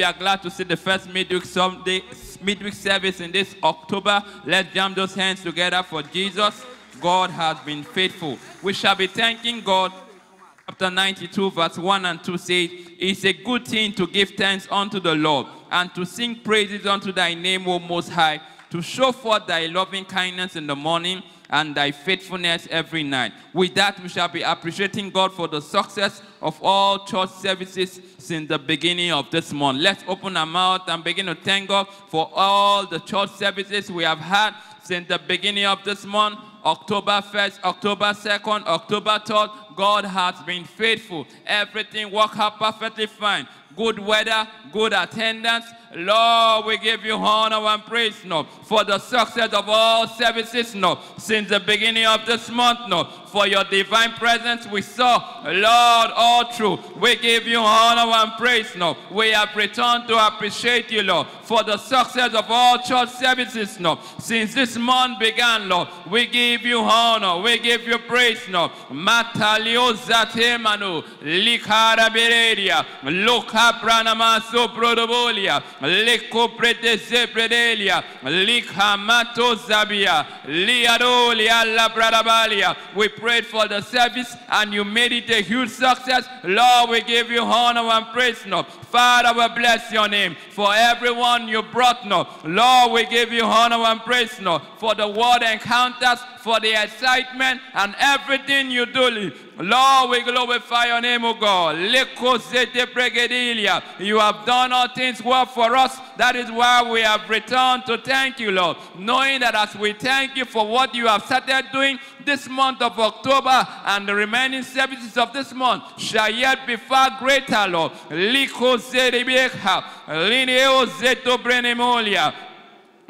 You are glad to see the first midweek Sunday, midweek service in this October, let's jam those hands together for Jesus. God has been faithful. We shall be thanking God. Chapter 92, verse 1 and 2 says, It's a good thing to give thanks unto the Lord and to sing praises unto thy name, O Most High, to show forth thy loving kindness in the morning and thy faithfulness every night. With that, we shall be appreciating God for the success of all church services since the beginning of this month. Let's open our mouth and begin to thank God for all the church services we have had since the beginning of this month. October 1st, October 2nd, October 3rd, God has been faithful. Everything worked out perfectly fine. Good weather, good attendance. Lord, we give you honor and praise, no, for the success of all services, no, since the beginning of this month, no, for your divine presence we saw, Lord, all true. We give you honor and praise, no. We have returned to appreciate you, Lord, for the success of all church services, no. Since this month began, Lord, we give you honor, we give you praise, no. Matalio zatemanu, likara beredia, loka pranama soprodobolia, leko pretese predelia, likamato zabia, liadolia la bradabalia. We prayed for the service and you made it a huge success. Lord, we give you honor and praise, no. Father, we bless your name for everyone you brought, no. Lord, we give you honor and praise, no, for the word encounters, for the excitement and everything you do. Lord, we glorify your name, O God. You have done all things well for us. That is why we have returned to thank you, Lord. Knowing that as we thank you for what you have started doing this month of October and the remaining services of this month shall yet be far greater, Lord.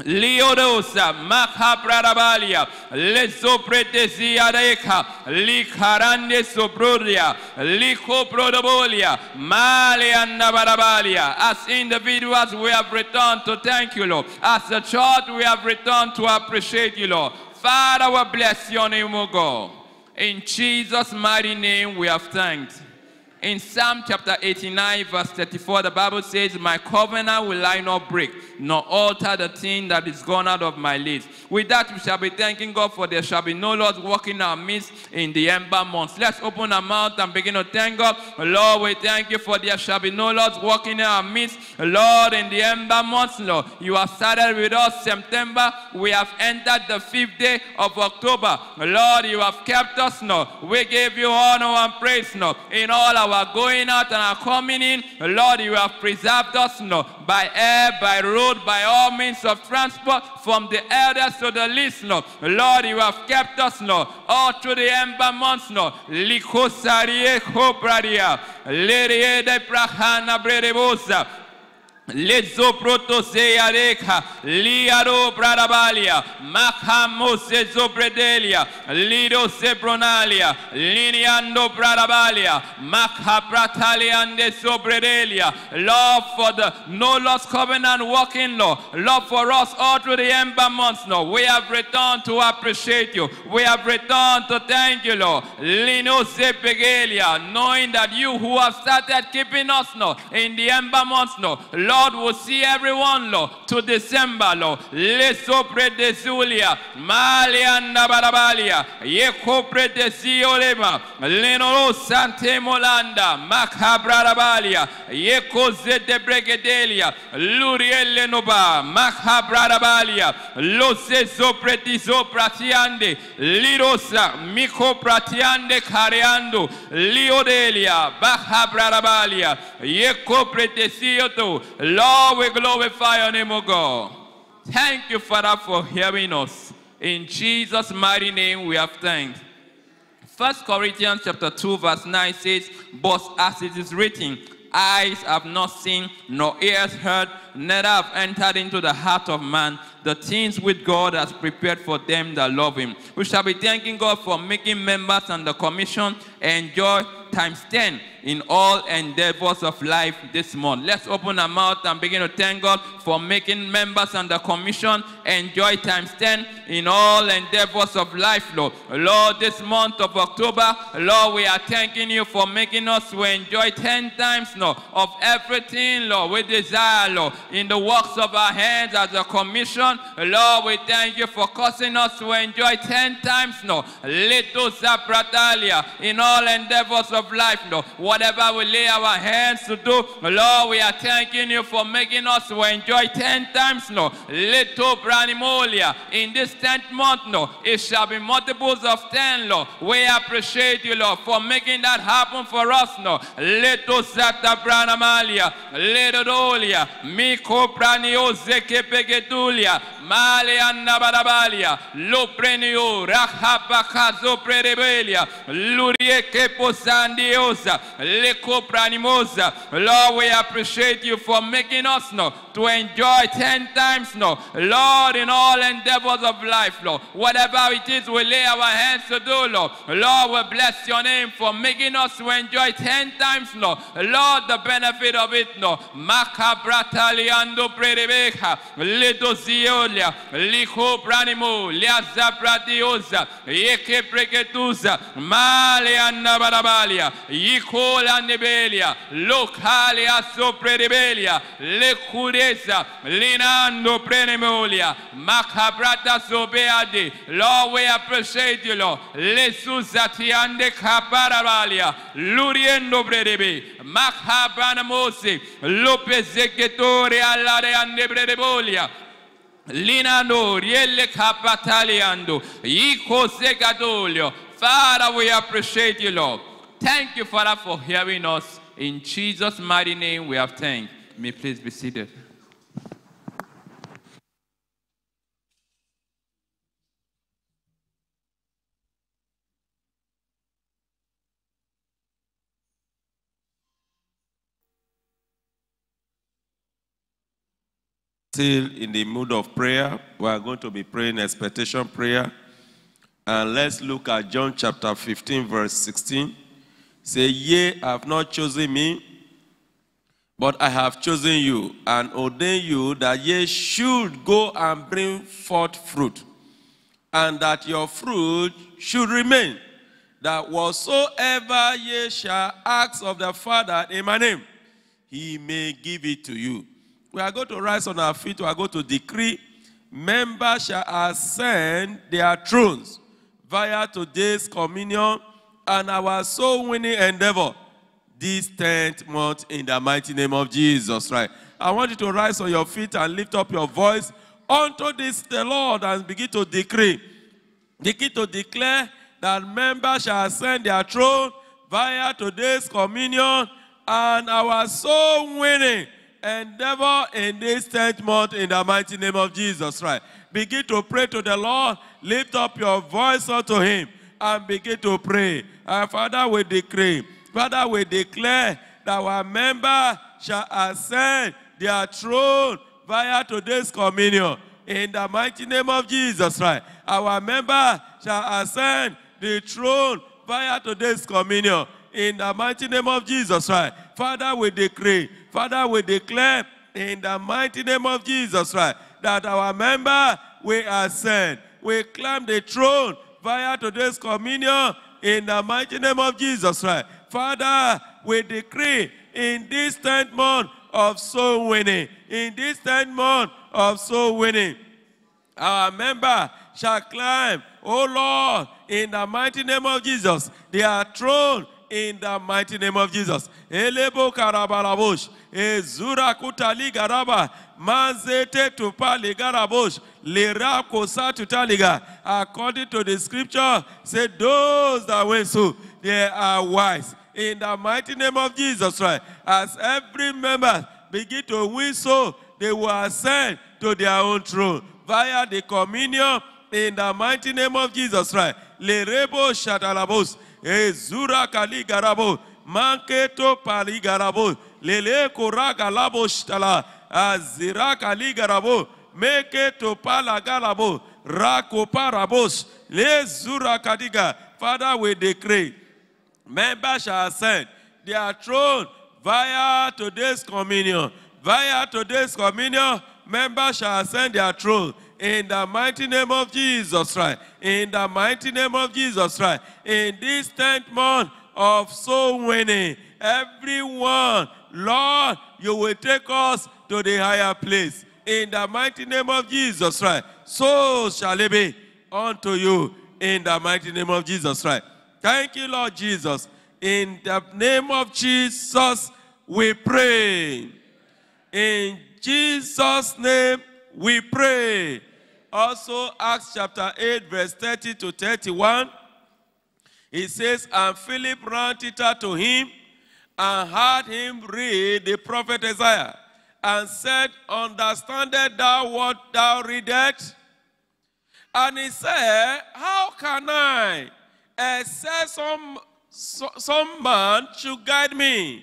Liodosa, Macapradabalia, Lesopretesia Reca, Licarande Sobruria, Lico Prodobolia, Malianda Barabalia. As individuals, we have returned to thank you, Lord. As a church, we have returned to appreciate you, Lord. Father, we bless your name, O God. In Jesus' mighty name, we have thanked. In Psalm chapter 89, verse 34, the Bible says, My covenant will I not break, nor alter the thing that is gone out of my lips. With that, we shall be thanking God for there shall be no Lord walking our midst in the ember months. Let's open our mouth and begin to thank God. Lord, we thank you for there shall be no Lord walking in our midst. Lord, in the ember months, Lord, you have started with us September. We have entered the fifth day of October. Lord, you have kept us, Lord. We give you honor and praise, Lord, in all our our going out and our coming in. Lord, you have preserved us no, by air, by road, by all means of transport, from the elders to the least. No. Lord, you have kept us no, all through the ember months. No. Likosarie hobradia, lerie de prahana brerebosa. Lezo protosea reca, liaro bradabalia, macamose zobredelia, lido sebronalia, liniando bradabalia, macaprataliande sobredelia. Lord, for the no lost covenant walking law, Lord, for us all through the ember months, no, we have returned to appreciate you. We have returned to thank you, Lord. Lino sepegelia, knowing that you who have started keeping us, no, in the ember months, no, Lord will see everyone, Lord, to December, Lord. Leso predesulia, malianda barabalia, yeko predesiolema, lenoro sante molanda, macabrarabalia, yeko zete bregedelia, lurielle noba, macabrarabalia, lose sopretizo pratiande, lirosa, miko pratiande careando, liodelia, bacabrarabalia, yeko pretesioto, Lord, we glorify your name, O God. Thank you, Father, for hearing us. In Jesus' mighty name we have thanked. First Corinthians chapter 2, verse 9 says, But as it is written, eyes have not seen, nor ears heard, neither have entered into the heart of man the things which God has prepared for them that love him. We shall be thanking God for making members and the commission enjoy times 10 in all endeavors of life this month. Let's open our mouth and begin to thank God for making members the commission enjoy times 10 in all endeavors of life, Lord. Lord, this month of October, Lord, we are thanking you for making us to enjoy 10 times, Lord, of everything, Lord, we desire, Lord, in the works of our hands as a commission. Lord, we thank you for causing us to enjoy 10 times, Lord, little Zabratalia, in all endeavors of life, Lord. Whatever we lay our hands to do, Lord, we are thanking you for making us to enjoy 10 times, Lord, little Branimolia, in this 10th month, no. it shall be multiples of 10, Lord. We appreciate you, Lord, for making that happen for us, no. Little Zata Branamalia, little Dolia, Miko Pegetulia, Male Annabarabalia, Loprenio, Rahapakazo Prerebelia, Lurieke Posandiosa, Leko Pranimosa. Lord, we appreciate you for making us, Lord, to enjoy 10 times, Lord. Lord, in all endeavors of life, Lord. Whatever it is we lay our hands to do, Lord. Lord, we bless your name for making us to enjoy 10 times, Lord. Lord, the benefit of it, Lord. Macabrataliando prerebeja, Lido Balia, Lico Pranimo, Liazza Pratiosa, Eke Preketusa, Male Anna Barabalia, Ico Landebelia, Locale Assopredebelia, Le Curesa, Linando Prenemolia, Macabrata Sobeade, Lowe Appreciatilo, Le Susati Ande Caparabalia, Luriendo Predebe, Macabanamose, Lopez Ecchetore all'area Andebreboglia, Linando, rielle capataliando, Iko segadolio. Father, we appreciate you, Lord. Thank you, Father, for hearing us. In Jesus' mighty name, we have thanked. May please be seated. Still in the mood of prayer, we are going to be praying expectation prayer. And let's look at John chapter 15, verse 16. Say, Ye have not chosen me, but I have chosen you and ordained you that ye should go and bring forth fruit, and that your fruit should remain, that whatsoever ye shall ask of the Father in my name, he may give it to you. We are going to rise on our feet. We are going to decree members shall ascend their thrones via today's communion and our soul winning endeavor this 10th month in the mighty name of Jesus. Right. I want you to rise on your feet and lift up your voice unto this the Lord and begin to decree. Begin to declare that members shall ascend their throne via today's communion and our soul winning endeavor in this 10th month in the mighty name of Jesus Right. Begin to pray to the Lord. Lift up your voice unto him and begin to pray. Our Father, we decree. Father, we declare that our member shall ascend their throne via today's communion. In the mighty name of Jesus Right. Our member shall ascend the throne via today's communion. In the mighty name of Jesus Right. Father, we decree. Father, we declare in the mighty name of Jesus Right that our member we ascend. We climb the throne via today's communion in the mighty name of Jesus Right, Father, we decree in this 10th month of soul winning, in this 10th month of soul winning, our member shall climb, oh Lord, in the mighty name of Jesus, their throne in the mighty name of Jesus. Ezura kutali garaba, kosa. According to the scripture, say those that went so, they are wise. In the mighty name of Jesus Christ, as every member begin to so, they will ascend to their own throne via the communion in the mighty name of Jesus Christ. Lerebo shatalabos, ezura kali garabo, manketo pali garabo, lele koraga labo shtala, azira kali garabo, meke to pala garabo, rako parabos, le zura kadiga. Father, we decree, members shall ascend their throne via today's communion. Via today's communion, members shall ascend their throne in the mighty name of Jesus Christ. In the mighty name of Jesus Christ. In this 10th month of soul winning, everyone, Lord, you will take us to the higher place. In the mighty name of Jesus Christ. So shall it be unto you in the mighty name of Jesus Christ. Thank you, Lord Jesus. In the name of Jesus, we pray. In Jesus' name, we pray. Also, Acts chapter 8, verse 30 to 31. It says, And Philip ran to him and heard him read the prophet Isaiah and said, Understandest thou what thou readest? And he said, How can I, except some, so- some man should guide me?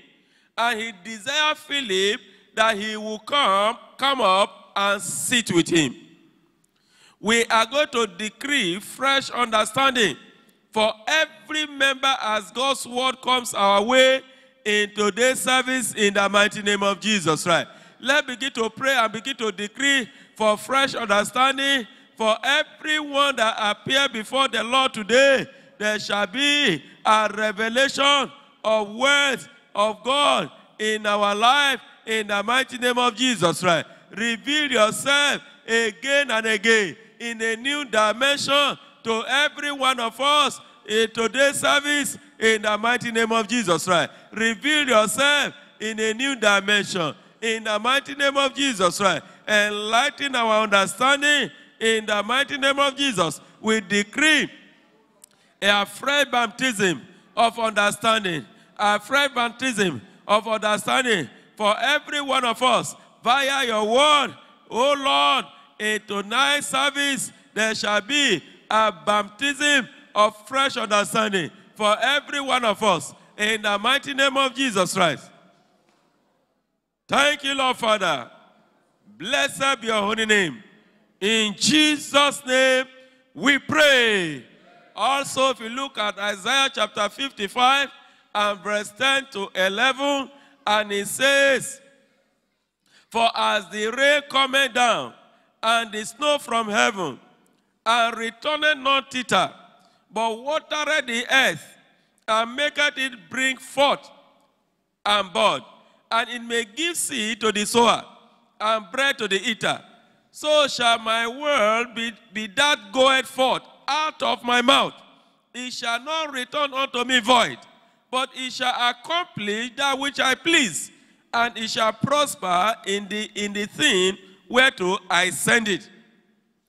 And he desired Philip that he would come, come up and sit with him. We are going to decree fresh understanding for every member as God's word comes our way in today's service in the mighty name of Jesus Christ. Let's begin to pray and begin to decree for fresh understanding for everyone that appear before the Lord today. There shall be a revelation of words of God in our life in the mighty name of Jesus Christ. Reveal yourself again and again in a new dimension to every one of us in today's service in the mighty name of Jesus Christ. Reveal yourself in a new dimension in the mighty name of Jesus Christ. Enlighten our understanding in the mighty name of Jesus. We decree a fresh baptism of understanding, a fresh baptism of understanding for every one of us via your word. Oh Lord, in tonight's service, there shall be a baptism of fresh understanding for every one of us in the mighty name of Jesus Christ. Thank you, Lord Father. Blessed be your holy name. In Jesus' name, we pray. Also, if you look at Isaiah chapter 55 and verse 10 to 11, and it says, For as the rain cometh down, and the snow from heaven, and returneth not thither, but watereth the earth, and maketh it bring forth and bud, and it may give seed to the sower, and bread to the eater. So shall my word be, be that goeth forth out of my mouth. It shall not return unto me void, but it shall accomplish that which I please, and it shall prosper in the, in the thing whereto I send it.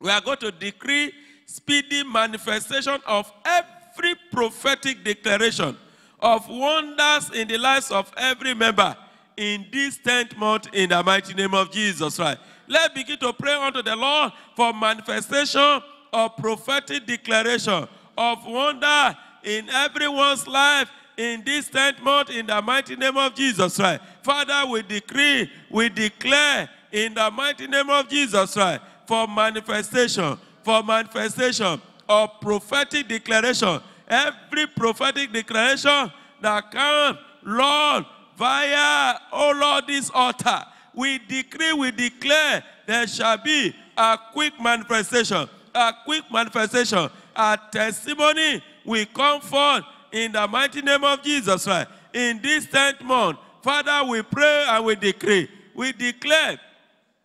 We are going to decree speedy manifestation of every prophetic declaration of wonders in the lives of every member in this 10th month in the mighty name of Jesus Christ. Let's begin to pray unto the Lord for manifestation of prophetic declaration of wonder in everyone's life in this 10th month in the mighty name of Jesus Christ. Father, we decree, we declare in the mighty name of Jesus Christ for manifestation, for manifestation of prophetic declaration. Every prophetic declaration that comes, Lord, via, oh Lord, this altar, we decree, we declare there shall be a quick manifestation, a quick manifestation, a testimony will come forth in the mighty name of Jesus Christ. In this 10th month, Father, we pray and we decree, we declare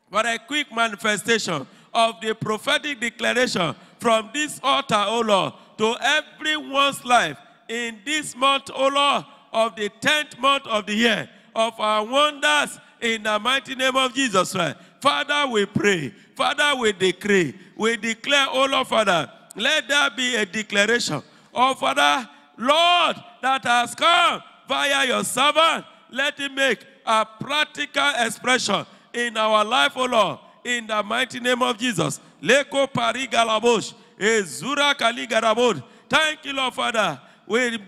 for a quick manifestation of the prophetic declaration from this altar, O Lord, to everyone's life in this month, O Lord, of the 10th month of the year, of our wonders in the mighty name of Jesus Christ. Father, we pray. Father, we decree. We declare, O Lord, Father, let there be a declaration. Oh, Father, Lord, that has come via your servant, let it make a practical expression in our life, oh Lord, in the mighty name of Jesus. Leko parigalabosh, ezura kaligarabod. Thank you, Lord Father. We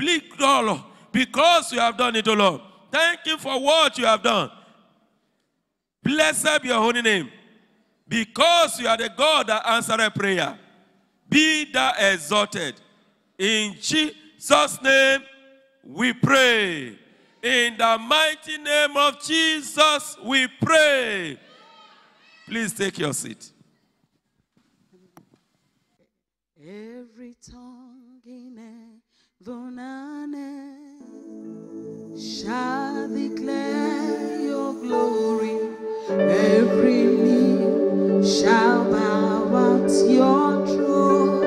oh Lord, because you have done it, oh Lord. Thank you for what you have done. Blessed be your holy name. Because you are the God that answered prayer. Be thou exalted. In Jesus' name we pray. In the mighty name of Jesus, we pray. Please take your seat. Every tongue in shall declare your glory. Every knee shall bow at your.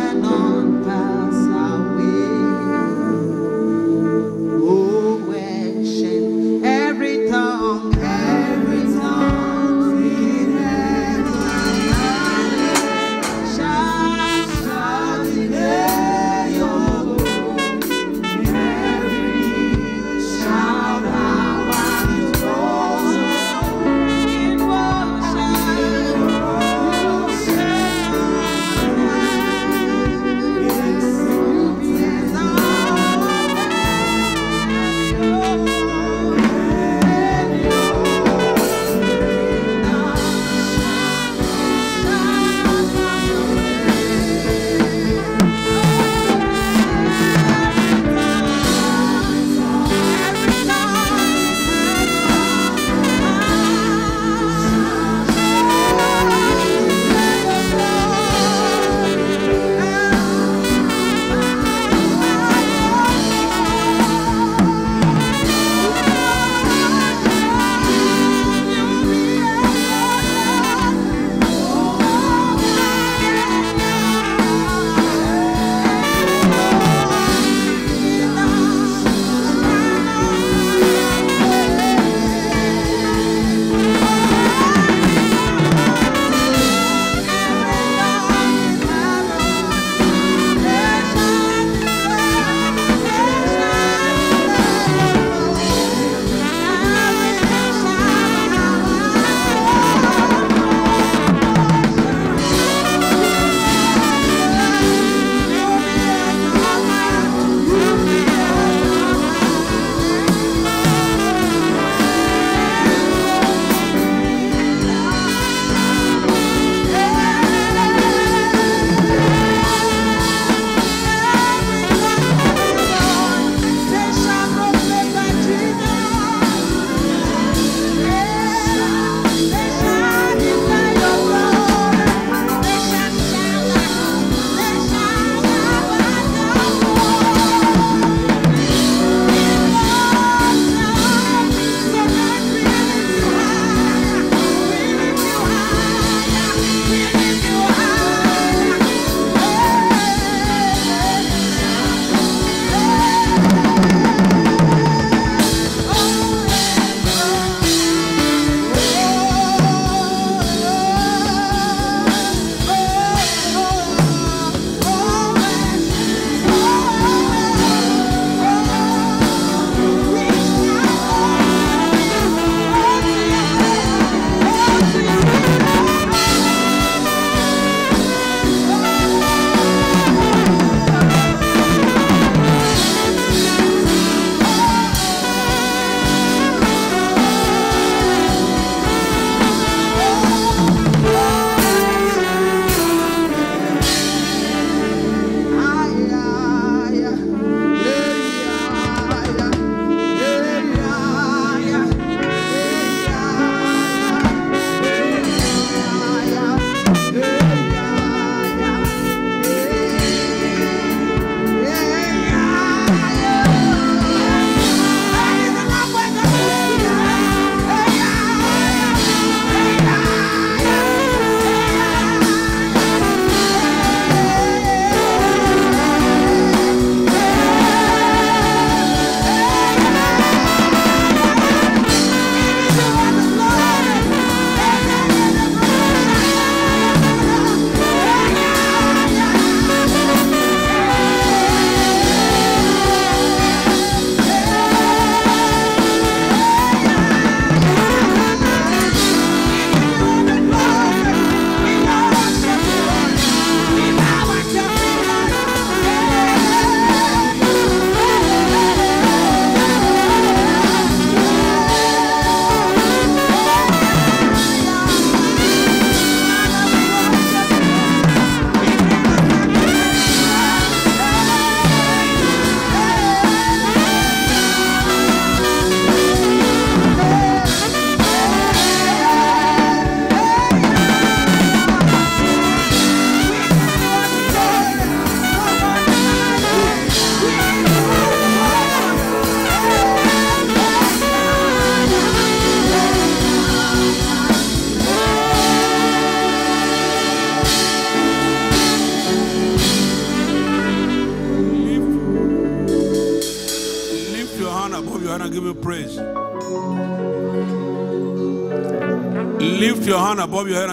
Kingdom shall not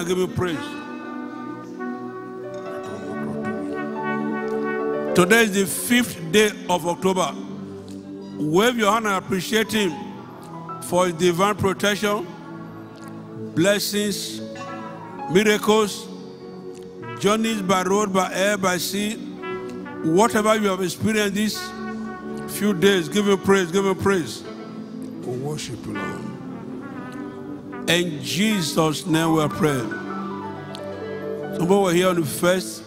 give him praise. Today is the fifth day of October. Wave your hand and appreciate him for his divine protection, blessings, miracles, journeys by road, by air, by sea. Whatever you have experienced these few days, give him praise, give him praise. We worship you, Lord. In Jesus' name we are praying. Some were here on the first,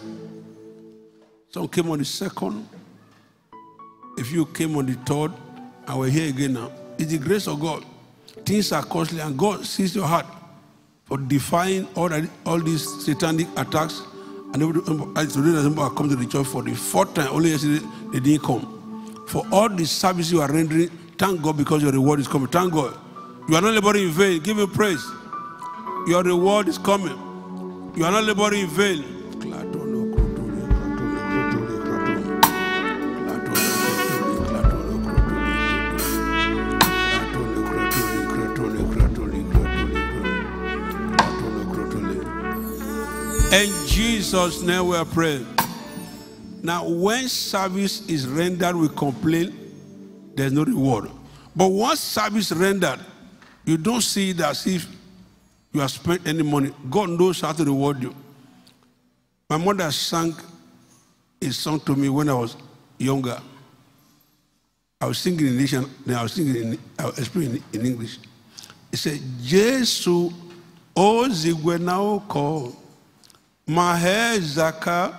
some came on the second. If you came on the third, and we're here again now, it's the grace of God. Things are costly, and God sees your heart for defying all, that, all these satanic attacks. And today, some people come to the church for the fourth time. Only yesterday they didn't come. For all the service you are rendering, thank God because your reward is coming. Thank God. You are not laboring in vain. Give him praise. Your reward is coming. You are not laboring in vain. In Jesus' name we are praying. Now, when service is rendered with complaint, there's no reward. But once service rendered, you don't see it as if you have spent any money. God knows how to reward you. My mother sang a song to me when I was younger. I was singing in English, and then I was singing in, I was explaining in English. It said, Jesu ozigwe na oko, mahe zaka,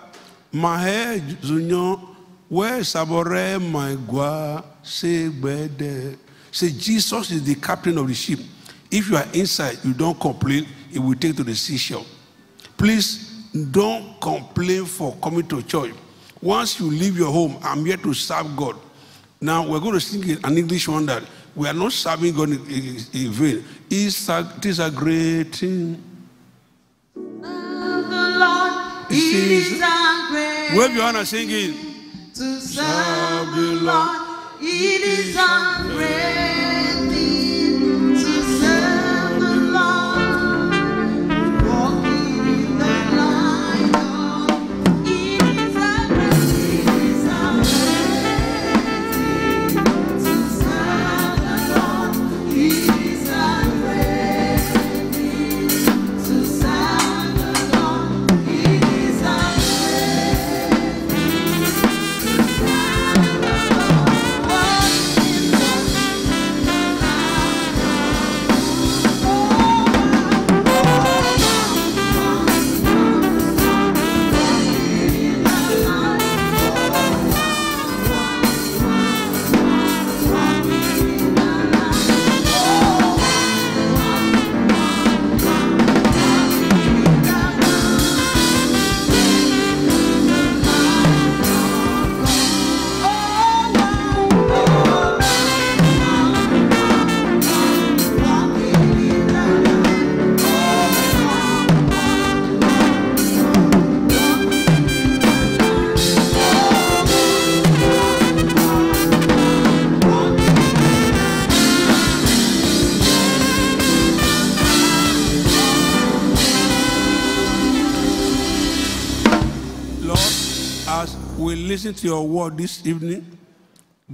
mahe zunyo, we sabore maigwa segbede. Say Jesus is the captain of the ship. If you are inside, you don't complain, it will take to the seashore. Please don't complain for coming to church. Once you leave your home, I'm here to serve God. Now we're going to sing an English one that we are not serving God in, in- in vain. It's a, it is a great thing. The Lord It is- is a great Wave your hand and sing it. to serve the Lord. It is a your word this evening,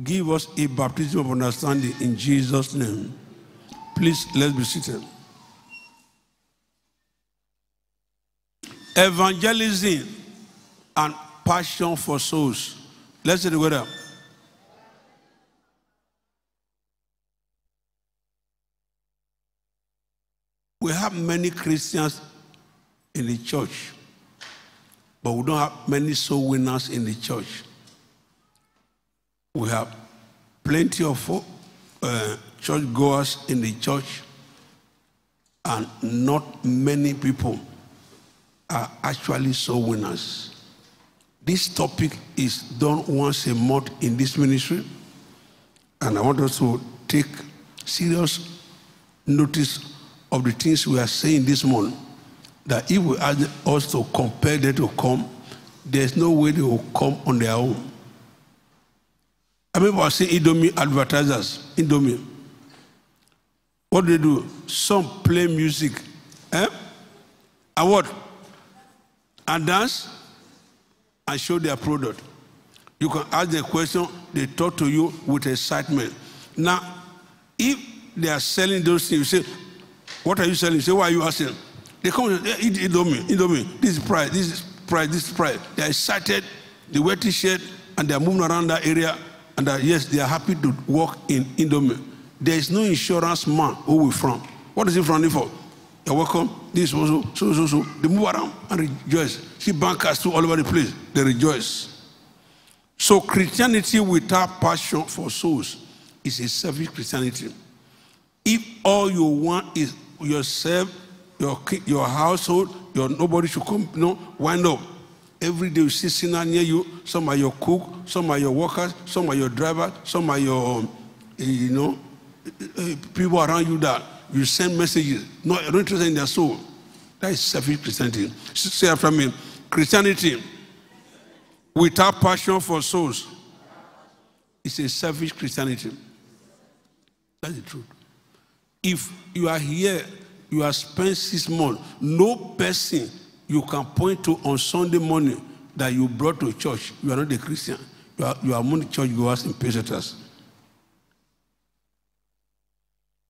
give us a baptism of understanding in Jesus' name. Please, let's be seated. Evangelism and passion for souls. Let's say together. We have many Christians in the church but we don't have many soul winners in the church. We have plenty of uh, church goers in the church, and not many people are actually soul winners. This topic is done once a month in this ministry, and I want us to take serious notice of the things we are saying this month. that if we ask us to compel them to come, there's no way they will come on their own. I mean, I see Indomie advertisers. Indomie. What do they do? Some play music. Eh? And what? And dance and show their product. You can ask the question, they talk to you with excitement. Now, if they are selling those things, you say, What are you selling? You say, Why are you asking? They come and say, "Eh, Eat Indomie, Indomie, this is price, this is price, this is price. They are excited, they wear t shirt, and they are moving around that area. And that, yes, they are happy to work in Indomie. There is no insurance man who we from. What is he from for? You're welcome. This also, so, so, so. They move around and rejoice. See bankers too all over the place. They rejoice. So Christianity without passion for souls is a selfish Christianity. If all you want is yourself, your your household, your nobody should come, no, wind up. Every day you see sinner near you. Some are your cook, some are your workers, some are your drivers, some are your, um, eh, you know, eh, eh, people around you that you send messages, not interested in their soul. That is selfish Christianity. Say after me, Christianity without passion for souls is a selfish Christianity. That's the truth. If you are here, you have spent six months, no person you can point to on Sunday morning that you brought to church, you are not a Christian. You are, you are among church goers and pesetas.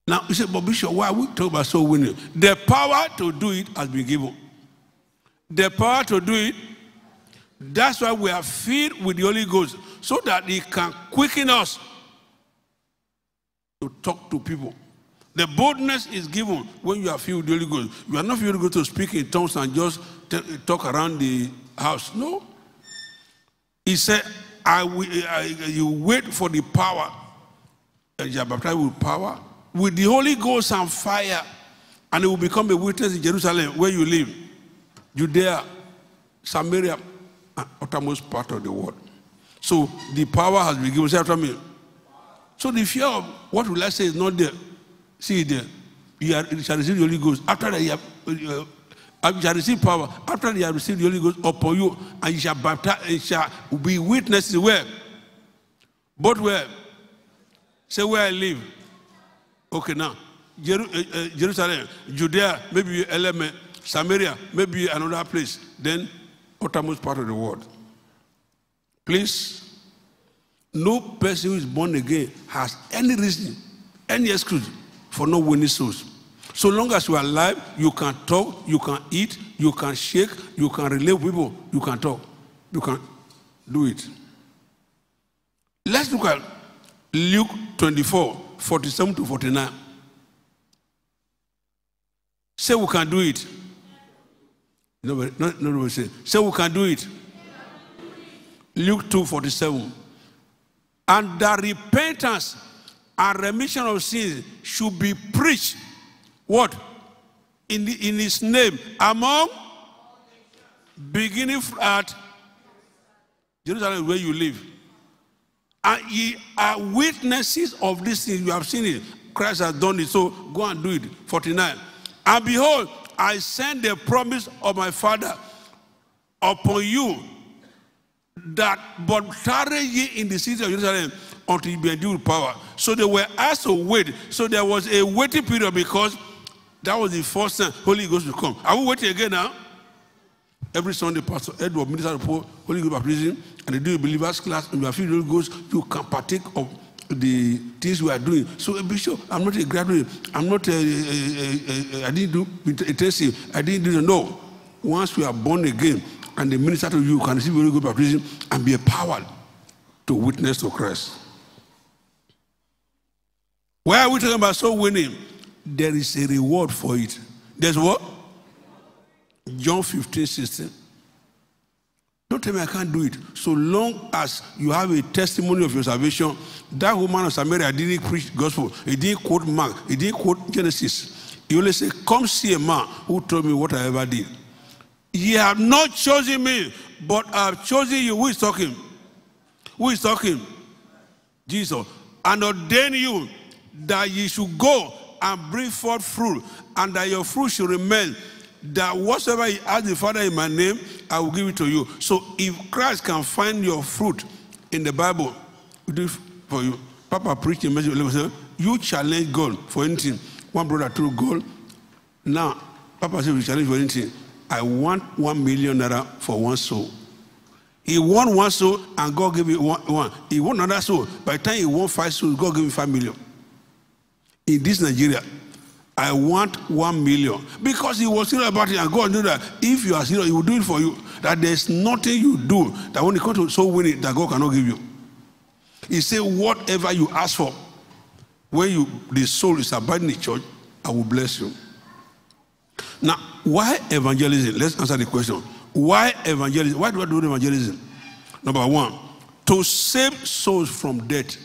Now, you say, but Bishop, why are we talking about soul winning? The power to do it has been given. The power to do it, that's why we are filled with the Holy Ghost, so that He can quicken us to talk to people. The boldness is given when you are filled with the Holy Ghost. You are not filled with the Holy Ghost to speak in tongues and just talk around the house. No. He said, I will, I, You wait for the power. And you are baptized with power, with the Holy Ghost and fire, and it will become a witness in Jerusalem where you live, Judea, Samaria, and uttermost part of the world. So the power has been given. Say after me. So the fear of what will I say is not there. See there. You, are, you shall receive the Holy Ghost. After that, you, have, uh, you shall receive power. After you have received the Holy Ghost upon you, and you shall baptize, you shall be witnesses where? But where? Say where I live. Okay, now. Uh, uh, Jerusalem, Judea, maybe element, Samaria, maybe another place. Then, uttermost part of the world. Please, no person who is born again has any reason, any excuse for not winning souls. So long as you are alive, you can talk, you can eat, you can shake, you can relate with people, you can talk, you can do it. Let's look at Luke 24, 47 to 49. Say we can do it. Nobody, not, nobody say. Say we can do it. Luke 2, 47 and the repentance and remission of sins should be preached. What? In, the, in his name, among beginning at Jerusalem, where you live. And ye are witnesses of these things. You have seen it. Christ has done it. So go and do it. 49. And behold, I send the promise of my Father upon you that but tarry ye in the city of Jerusalem until you be endued power. So they were asked to wait. So there was a waiting period because that was the first time Holy Ghost will come. Are we waiting again now? Every Sunday, Pastor Edward minister report Holy Ghost baptism, and they do a believers class, and you are filled Holy Ghost, you can partake of the things we are doing. So, eh, Bishop, I'm not a graduate. I'm not a, a, a, a I didn't do intensive. I didn't do no. Once we are born again, and the minister to you can receive Holy Ghost baptism and be empowered to witness to Christ. Why are we talking about soul winning? There is a reward for it. There's what? John 15, 16. Don't tell me I can't do it. So long as you have a testimony of your salvation, that woman of Samaria didn't preach gospel. He didn't quote Mark. He didn't quote Genesis. He only said, Come see a man who told me what I ever did. Ye have not chosen me, but I have chosen you. Who is talking? Who is talking? Jesus. And ordain you that ye should go and bring forth fruit, and that your fruit should remain. That whatsoever you ask the Father in my name, I will give it to you. So if Christ can find your fruit in the Bible, do for you. Papa preached a message. You challenge God for anything. One brother told God, Now, Papa said, We challenge for anything. I want one million naira for one soul. He won one soul and God gave him one, one. He won another soul. By the time he won five souls, God gave him five million. In this Nigeria, I want one million. Because he was serious about it, and God knew that if you are serious, he will do it for you. That there's nothing you do that when it comes to so winning, that God cannot give you. He said, Whatever you ask for, when you the soul is abiding in the church, I will bless you. Now, why evangelism? Let's answer the question. Why evangelism? Why do I do evangelism? Number one, to save souls from death.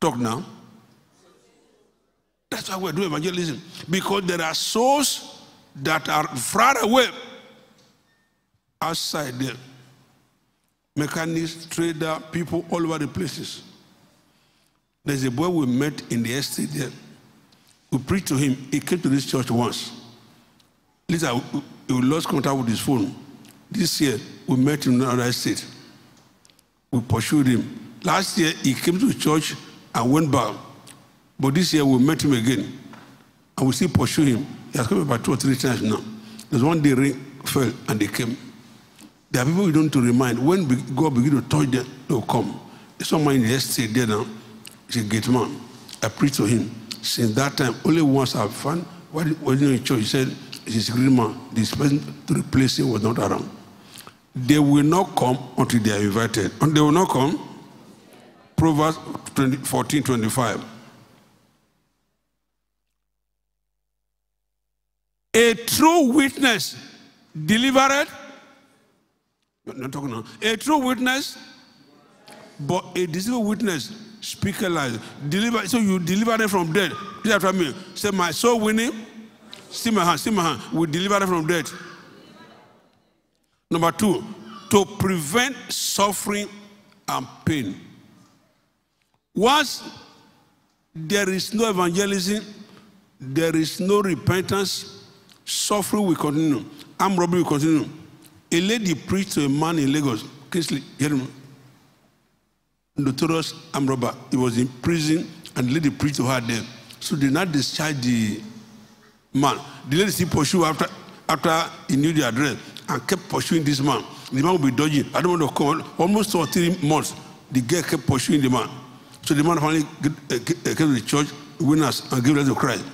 Talk now. That's why we're doing evangelism. Because there are souls that are far away outside there. Mechanics, trader, people all over the places. There's a boy we met in the estate there. We preached to him. He came to this church once. Later, he lost contact with his phone. This year, we met him in another estate. We pursued him. Last year, he came to church and went back. But this year, we met him again. And we still pursue him. He has come about two or three times now. There's one day rain fell and they came. There are people we don't to remind. When God begin to touch them, they will come. Someone estate there now. He's a gate man. I preached to him. Since that time, only once I've found, why was in church? He said, he's a great man. This person to replace him was not around. They will not come until they are invited. And they will not come. Proverbs 20, 14, 25. A true witness delivered. Not talking now. A true witness, but a deceitful witness speak a lie. Deliver. So you deliver them from death. Repeat after me. Say, my soul winning. See my hand. See my hand. We deliver them from death. Number two, to prevent suffering and pain. Once there is no evangelism, there is no repentance, suffering will continue, armed robbery will continue. A lady preached to a man in Lagos, Kingsley, me? Notorious armed robber. He was in prison, and the lady preached to her there. So they not discharge the man. The lady still pursue after after he knew the address and kept pursuing this man. The man will be dodging. I don't want to call. Almost two or three months, the girl kept pursuing the man. So the man finally uh, uh, came to the church, winners, and gave them to Christ.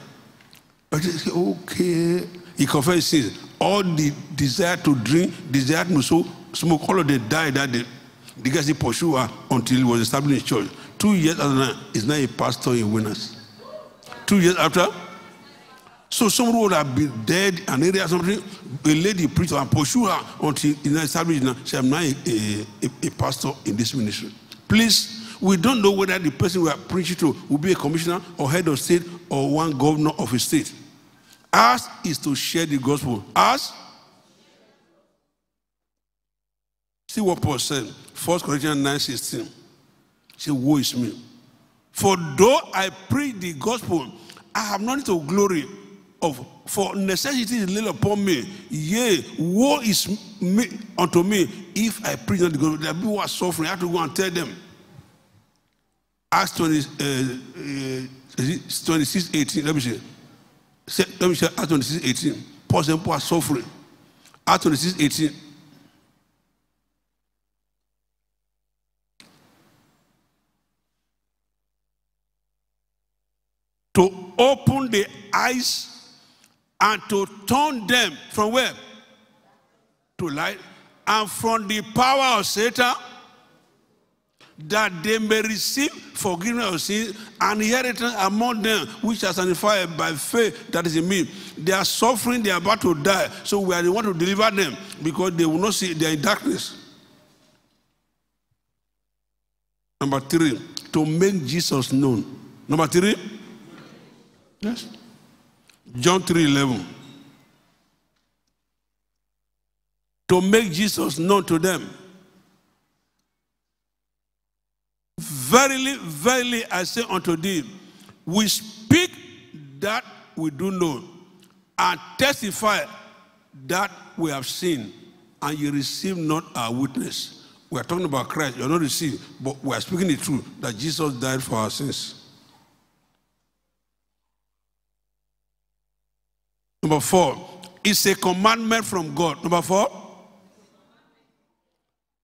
But he said, okay. He sins. All the desire to drink, desire to smoke, all of them died that day. The guy still pursued her until he was established in church. Two years after that, he's now a pastor in winners. Two years after, so someone would have been dead, an area or something. A lady preached and pursued her until he now established. Now, say, I'm now a, a- a pastor in this ministry. Please, we don't know whether the person we are preaching to will be a commissioner or head of state or one governor of a state. Ours is to share the gospel. Ours. See what Paul said. 1 Corinthians 9 16. Say, Woe is me. For though I preach the gospel, I have nothing to glory of. For necessity is laid upon me. Yea, woe is me unto me if I preach not the gospel. There people are suffering. I have to go and tell them. Acts 20, uh, uh, 26, 18. Let me see. Let me say Acts 26, 18. Paul people are suffering. Acts 26, 18. to open the eyes and to turn them from where? To light. And from the power of Satan, that they may receive forgiveness of sins and inheritance among them which are sanctified by faith that is in me. They are suffering, they are about to die. So we are the one to deliver them because they will not see, they are in darkness. Number three, to make Jesus known. Number three, Yes. John 3 11. To make Jesus known to them. Verily, verily, I say unto thee, we speak that we do know, and testify that we have seen, and you receive not our witness. We are talking about Christ. You're not receiving, but we are speaking the truth that Jesus died for our sins. Number four, it's a commandment from God. Number four,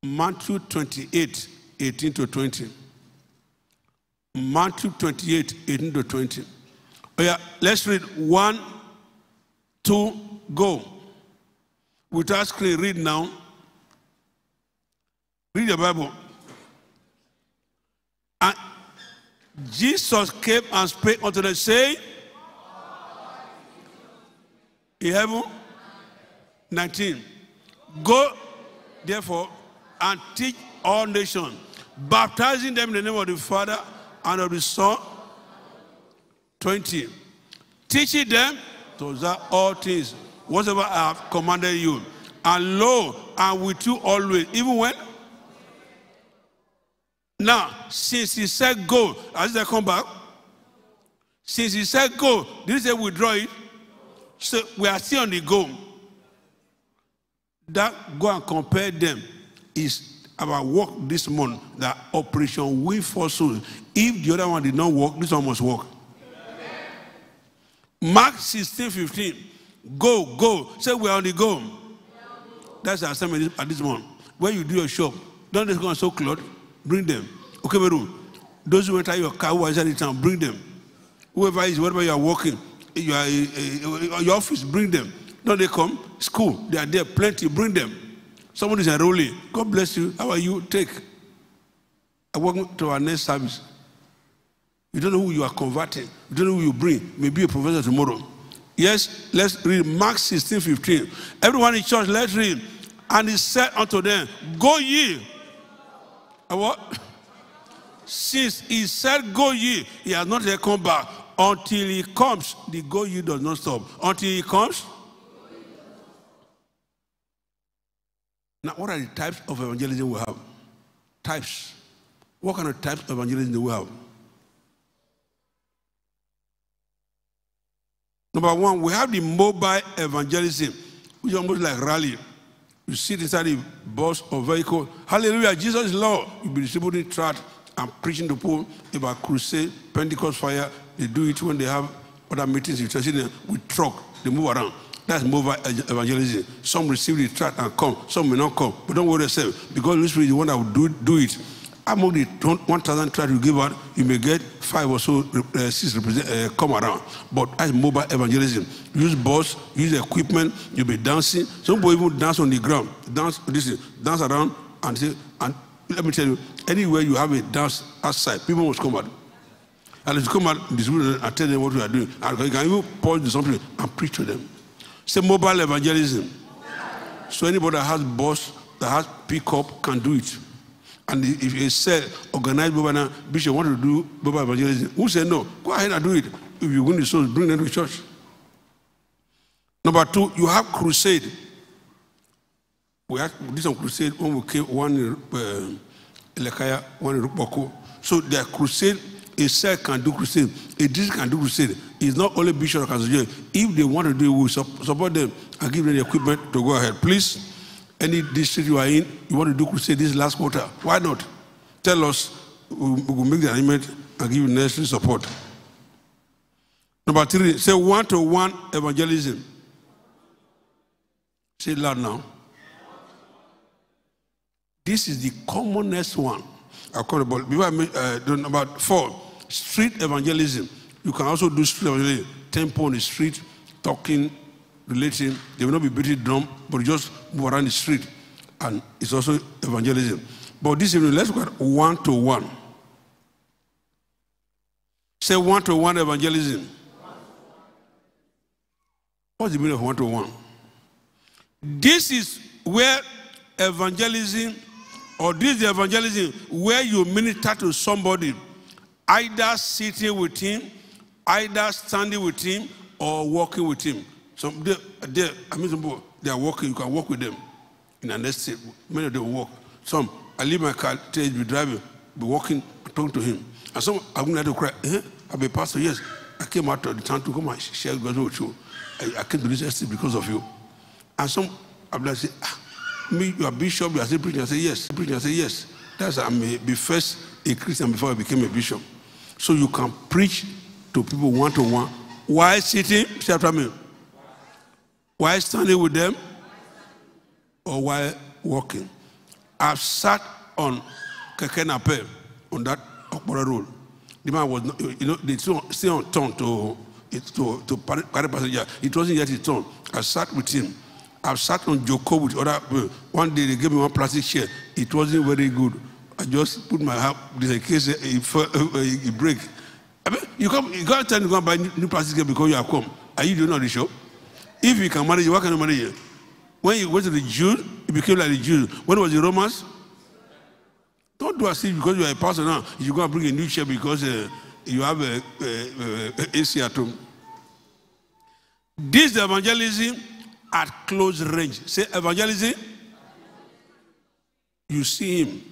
Matthew 28, 18 to 20. Matthew 28, 18 to 20. Oh yeah, let's read one, two, go. Without screen, read now. Read the Bible. And Jesus came and spake unto them, saying, In heaven, 19. Go, therefore, and teach all nations, baptizing them in the name of the Father and of the Son. 20. Teaching them to observe all things, whatever I have commanded you. And lo, I'm with you always, even when. Now, since he said go, as he come back? Since he said go, did he say withdraw it? So we are still on the go. That go and compare them is our work this month, that operation win for souls. If the other one did not work, this one must work. Mark 16, 15. Go, go. Say we are on the go. That's the assignment at this moment. When you do your shop, don't just go and sew clothes, bring them. Okay, Meru. Those who enter your car who are inside the town, bring them. Whoever is, wherever you are working, you are uh, uh, your office, bring them. Don't they come? School, they are there, plenty, bring them. Somebody is enrolling. God bless you. How are you? Take. I welcome to our next service. You don't know who you are converting. You don't know who you bring. Maybe a professor tomorrow. Yes, let's read Mark 16, 15. Everyone in church, let's read. And he said unto them, Go ye. And what? Since he said, Go ye, he has not yet come back. Until he comes, the go ye does not stop. Until he comes. Now, what are the types of evangelism we have? Types. What kind of types of evangelism do we have? Number one, we have the mobile evangelism, which is almost like rally. You sit inside a bus or vehicle. Hallelujah, Jesus is Lord. You'll be distributing tract and preaching to people about crusade, Pentecost fire. They do it when they have other meetings in church with truck. They move around. That's mobile evangelism. Some receive the tract and come. Some may not come. But don't worry yourself. Because the Spirit is the one that will do, do it. Among the 1,000 tracts you give out, you may get five or so uh, six uh, come around. But as mobile evangelism, use bus, use equipment, you'll be dancing. Some people even dance on the ground, dance, this, dance around, and say, and let me tell you, anywhere you have a dance outside, people must come out. And if you come out, distribute and tell them what we are doing. And you can even pause something and preach to them. Say mobile evangelism. So anybody that has bus, that has pickup, can do it. And if you say organized mobile bishop want to do mobile evangelism, who say no? Go ahead and do it. If you win the souls, bring them to church. Number two, you have crusade. We had this one crusade when we came one in uh, Elekahia, one in. So their crusade, a cell can do crusade, a district can do crusade. It's not only bishop do If they want to do it, we support them and give them the equipment to go ahead. Please, any district you are in, you want to do crusade this last quarter, why not? Tell us, we will make the arrangement and give you necessary support. Number three, say one-to-one evangelism. Say it loud now. This is the commonest one. Before I make, uh, number four, street evangelism. You can also do street evangelism. Tempo on the street, talking, relating. They will not be beating drum, but just move around the street. And it's also evangelism. But this evening, let's at one to one. Say one to one evangelism. What's the meaning of one to one? This is where evangelism, or this is evangelism where you minister to somebody, either sitting with him, either standing with him, or walking with him. So they, they, I mean, some people, they are walking, you can walk with them in an estate. Many of them walk. Some, I leave my car, tell be driving, be walking, talking to him. And some, I'm going to cry, eh? I'll be pastor, yes. I came out of the town to come and share gospel with you. I, I came to this estate because of you. And some, I'm like, ah, me, you are bishop, you are still preaching. I say, yes. Preaching. I say, yes. That's I may be first a Christian before I became a bishop. So you can preach to people one to one while sitting, say after me, while standing with them, or while walking. I've sat on Keke Napep on that Okporo road. The man was, not, you know, they still still on turn to, to, to carry passenger. It wasn't yet his turn. I sat with him. I've sat on Joko with other people. One day they gave me one plastic chair. It wasn't very good. I just put my hand, in case uh, it, fell- uh, uh, it break. I mean, you come, you can't tell me to go and buy new plastic chair because you have come. Are you doing all the show? If you can manage, it, why can't you manage it? When you went to the Jews, you became like the Jews. When was the Romans, don't do as if because you are a pastor now, you go and bring a new chair because uh, you have a, a, a, AC at home. This is evangelism at close range. Say evangelism. You see him.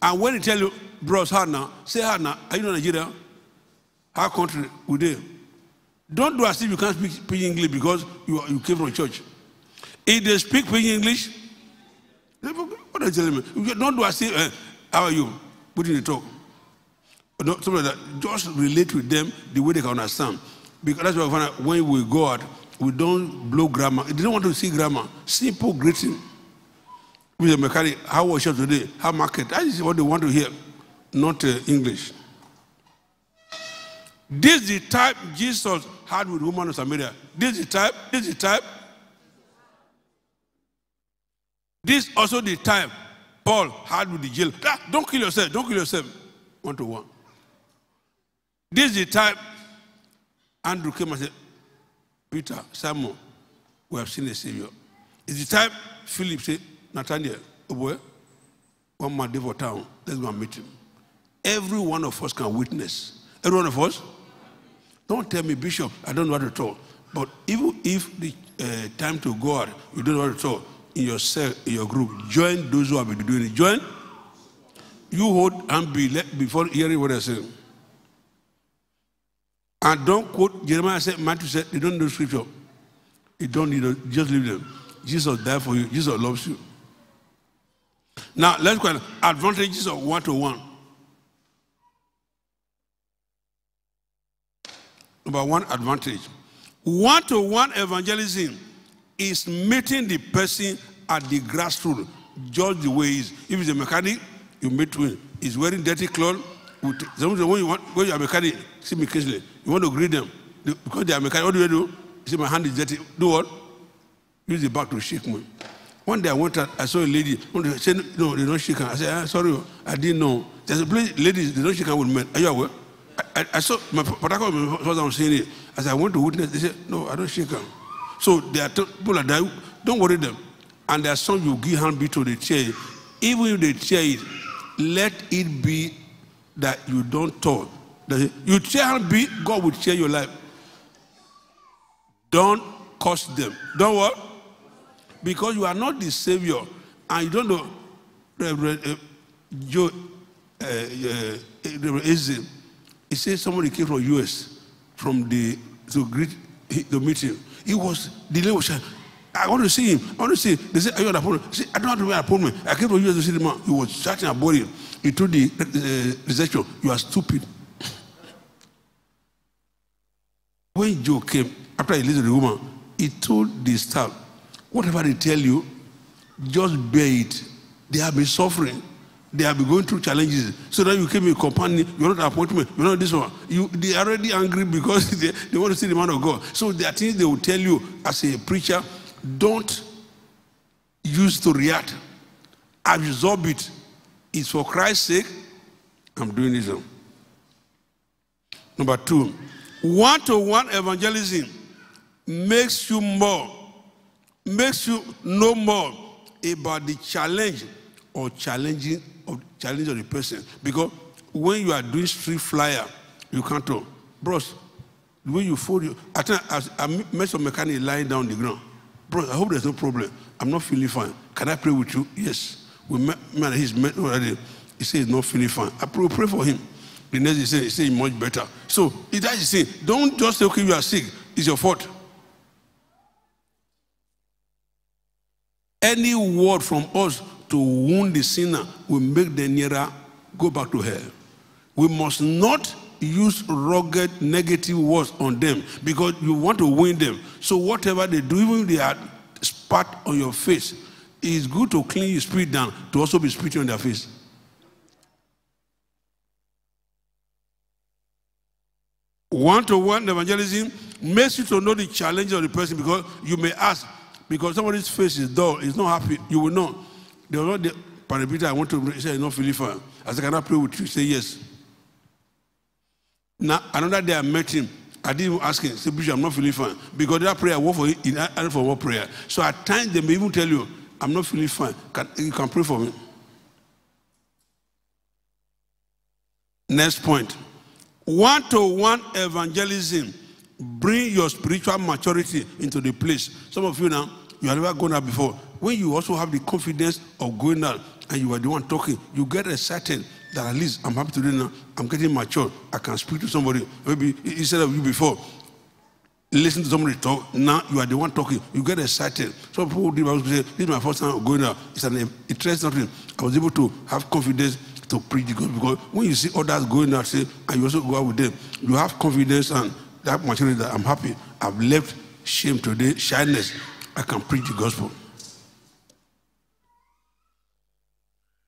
And when he tell you, bros, how now? Say how now? Are you not Nigeria? How country would they? Don't do as if you can't speak, speak English because you, you came from church. If they speak speak English, what are you telling Don't do as if, eh, how are you? Put in the talk. Something like that. Just relate with them the way they can understand. Because that's why find out when we go out, we don't blow grammar. They don't want to see grammar. Simple greeting. A mechanic, how was your today? How market? That is what they want to hear, not uh, English. This is the type Jesus had with woman of Samaria. This is the type. This is the type. This also the type Paul had with the jail. Ah, Don't kill yourself. Don't kill yourself. One to one. This is the type Andrew came and said, Peter, Simon, we have seen a savior. It's the type Philip said, Nathaniel, oh boy, one man day for town. Let's go and meet him. Every one of us can witness. Every one of us. Don't tell me, Bishop, I don't know what to talk. But even if the uh, time to go out, you don't know what to talk, in your cell, in your group, join those who have been doing it. Join. You hold and be let before hearing what I say. And don't quote Jeremiah said, Matthew said, they don't know scripture. You don't need to just leave them. Jesus died for you. Jesus loves you. Now let's go advantages of one to one. Number one advantage. One to one evangelism is meeting the person at the grassroots, just the way he is. If he's a mechanic, you meet him. He's wearing dirty clothes. Sometimes when you want, when you are mechanic, see me occasionally, you want to greet them because they are mechanic. What do you do? You see my hand is dirty. Do what? Use the back to shake me. One day I went out, I saw a lady. One day she said, no, they don't shake hands. I said, ah, sorry, oh, I didn't know. There's a place, ladies, they don't shake hands with men. Are you aware? I, I, I saw, my Patako, my first time saying it. As I went to witness, they said, no, I don't shake them. So there are people that, don't worry them. And there are some you give hand be to the chair. Even if they chair it, let it be that you don't talk. You chair hand be, God will chair your life. Don't curse them. Don't what? Because you are not the savior and you don't know Reverend uh, Joe uh, uh, Reverend Eze. He said somebody came from US from the to greet to meet him. He was delayed was I want to see him. I want to see him. They said, Are you on appointment? He said, I don't have to be an appointment. I came from the US to see the man. He was chatting about him. He told the uh, reception, You are stupid. When Joe came, after he to the woman, he told the staff, whatever they tell you, just bear it. They have been suffering. They have been going through challenges. So that you came a company, you're not appointment, you're not this one. You, they are already angry because they, they want to see the man of God. So there are things they will tell you as a preacher, don't use to react. Absorb it. It's for Christ's sake. I'm doing this. Number two, one to one evangelism makes you more, makes you know more about the challenge or challenging of challenge of the person. Because when you are doing street flyer, you can't talk. Bros, the way you fold you, I, think I, I met some mechanic lying down the ground. Bros, I hope there's no problem. I'm not feeling fine. Can I pray with you? Yes. We met, man, he's met already. He said he's not feeling fine. I pray, pray for him. The next he said, he said he's much better. So that's the thing. Don't just say, okay, you are sick. It's your fault. Any word from us to wound the sinner will make the nearer go back to hell. We must not use rugged negative words on them because you want to win them. So whatever they do, even if they are spat on your face, it's good to clean your spirit down to also be spitting on their face. One-to-one evangelism makes you to know the challenges of the person because you may ask, because somebody's face is dull, is not happy, you will know. They will not, Pastor Peter, I want to said, not feeling fine. I said, can I pray with you? Said, yes. Now, another day I met him. I didn't ask him, say, Bishop, I'm not feeling fine. Because that prayer, I work for in I for what prayer. So at times they may even tell you, I'm not feeling fine. Can, you can pray for me. Next point. One to one evangelism bring your spiritual maturity into the place. Some of you now, you have never gone out before. When you also have the confidence of going out and you are the one talking, you get excited that at least I'm happy to do now. I'm getting mature. I can speak to somebody. Maybe instead of you before, listen to somebody talk. Now you are the one talking. You get excited. Some people did say, This is my first time going out. It's an interesting thing. I was able to have confidence to preach the gospel because when you see others going out, say, and you also go out with them, you have confidence and that maturity that I'm happy. I've left shame today, shyness. I can preach the gospel.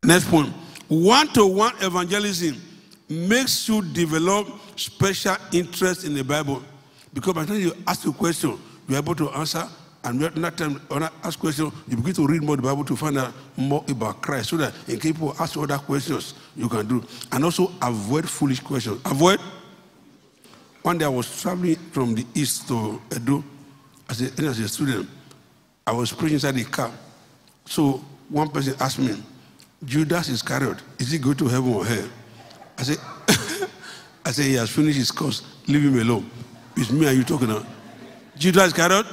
Next point. One to one evangelism makes you develop special interest in the Bible. Because by the time you ask a question, you're able to answer. And that time, when I ask questions, you begin to read more the Bible to find out more about Christ. So that in case people ask other questions, you can do. And also avoid foolish questions. Avoid. One day I was traveling from the east to Edo as a, as a student. I was preaching inside the car. So one person asked me, Judas Iscariot, is he going to heaven or hell? I said, I said, he has finished his course. Leave him alone. It's me and you talking now. Judas Iscariot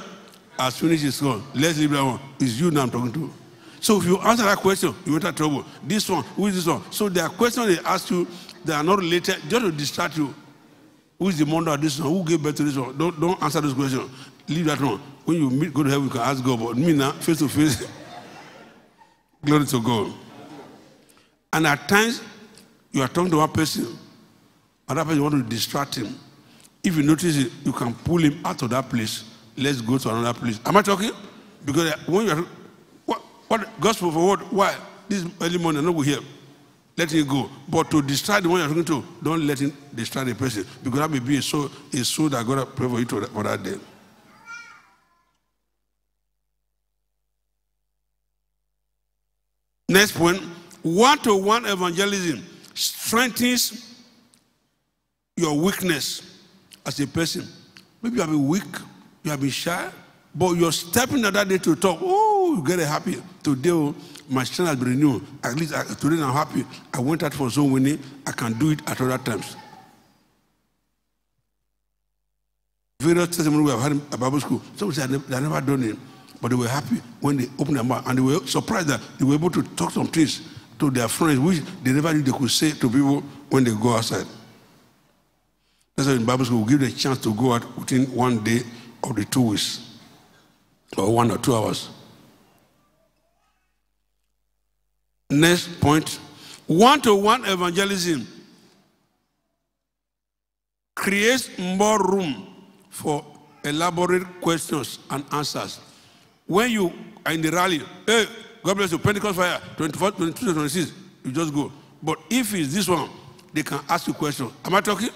has finished his course. Let's leave that one. It's you now I'm talking to. So if you answer that question, you enter trouble. This one, who is this one? So there are questions they ask you that are not related, just to distract you. Who is the mother of this one? Who gave birth to this one? Don't, don't answer those questions. Leave that one. When you meet, go to heaven, you can ask God. But me now, face to face, glory to God. And at times, you are talking to one person, another person want to distract him. If you notice it, you can pull him out of that place. Let's go to another place. Am I talking? Because uh, when you are, what, what gospel for what? Why? This early morning, go here. Let him go. But to distract the one you're talking to, don't let him distract the person. Because that may be a soul, a soul that God pray for you to, for that day. Next point one to one evangelism strengthens your weakness as a person. Maybe you have been weak, you have been shy, but you're stepping that day to talk. Oh, you get happy. Today, oh, my strength has been renewed. At least I, today I'm happy. I went out for so winning. I can do it at other times. Various testimonies we have had at Bible school. Some say they have never done it, but they were happy when they opened their mouth and they were surprised that they were able to talk some things to their friends, which they never knew they could say to people when they go outside. That's why in Bible school, we give them a chance to go out within one day of the two weeks, or one or two hours. Next point one to one evangelism creates more room for elaborate questions and answers. When you are in the rally, hey, God bless you, Pentecost fire, 24, 22, 26, you just go. But if it's this one, they can ask you questions. Am I talking?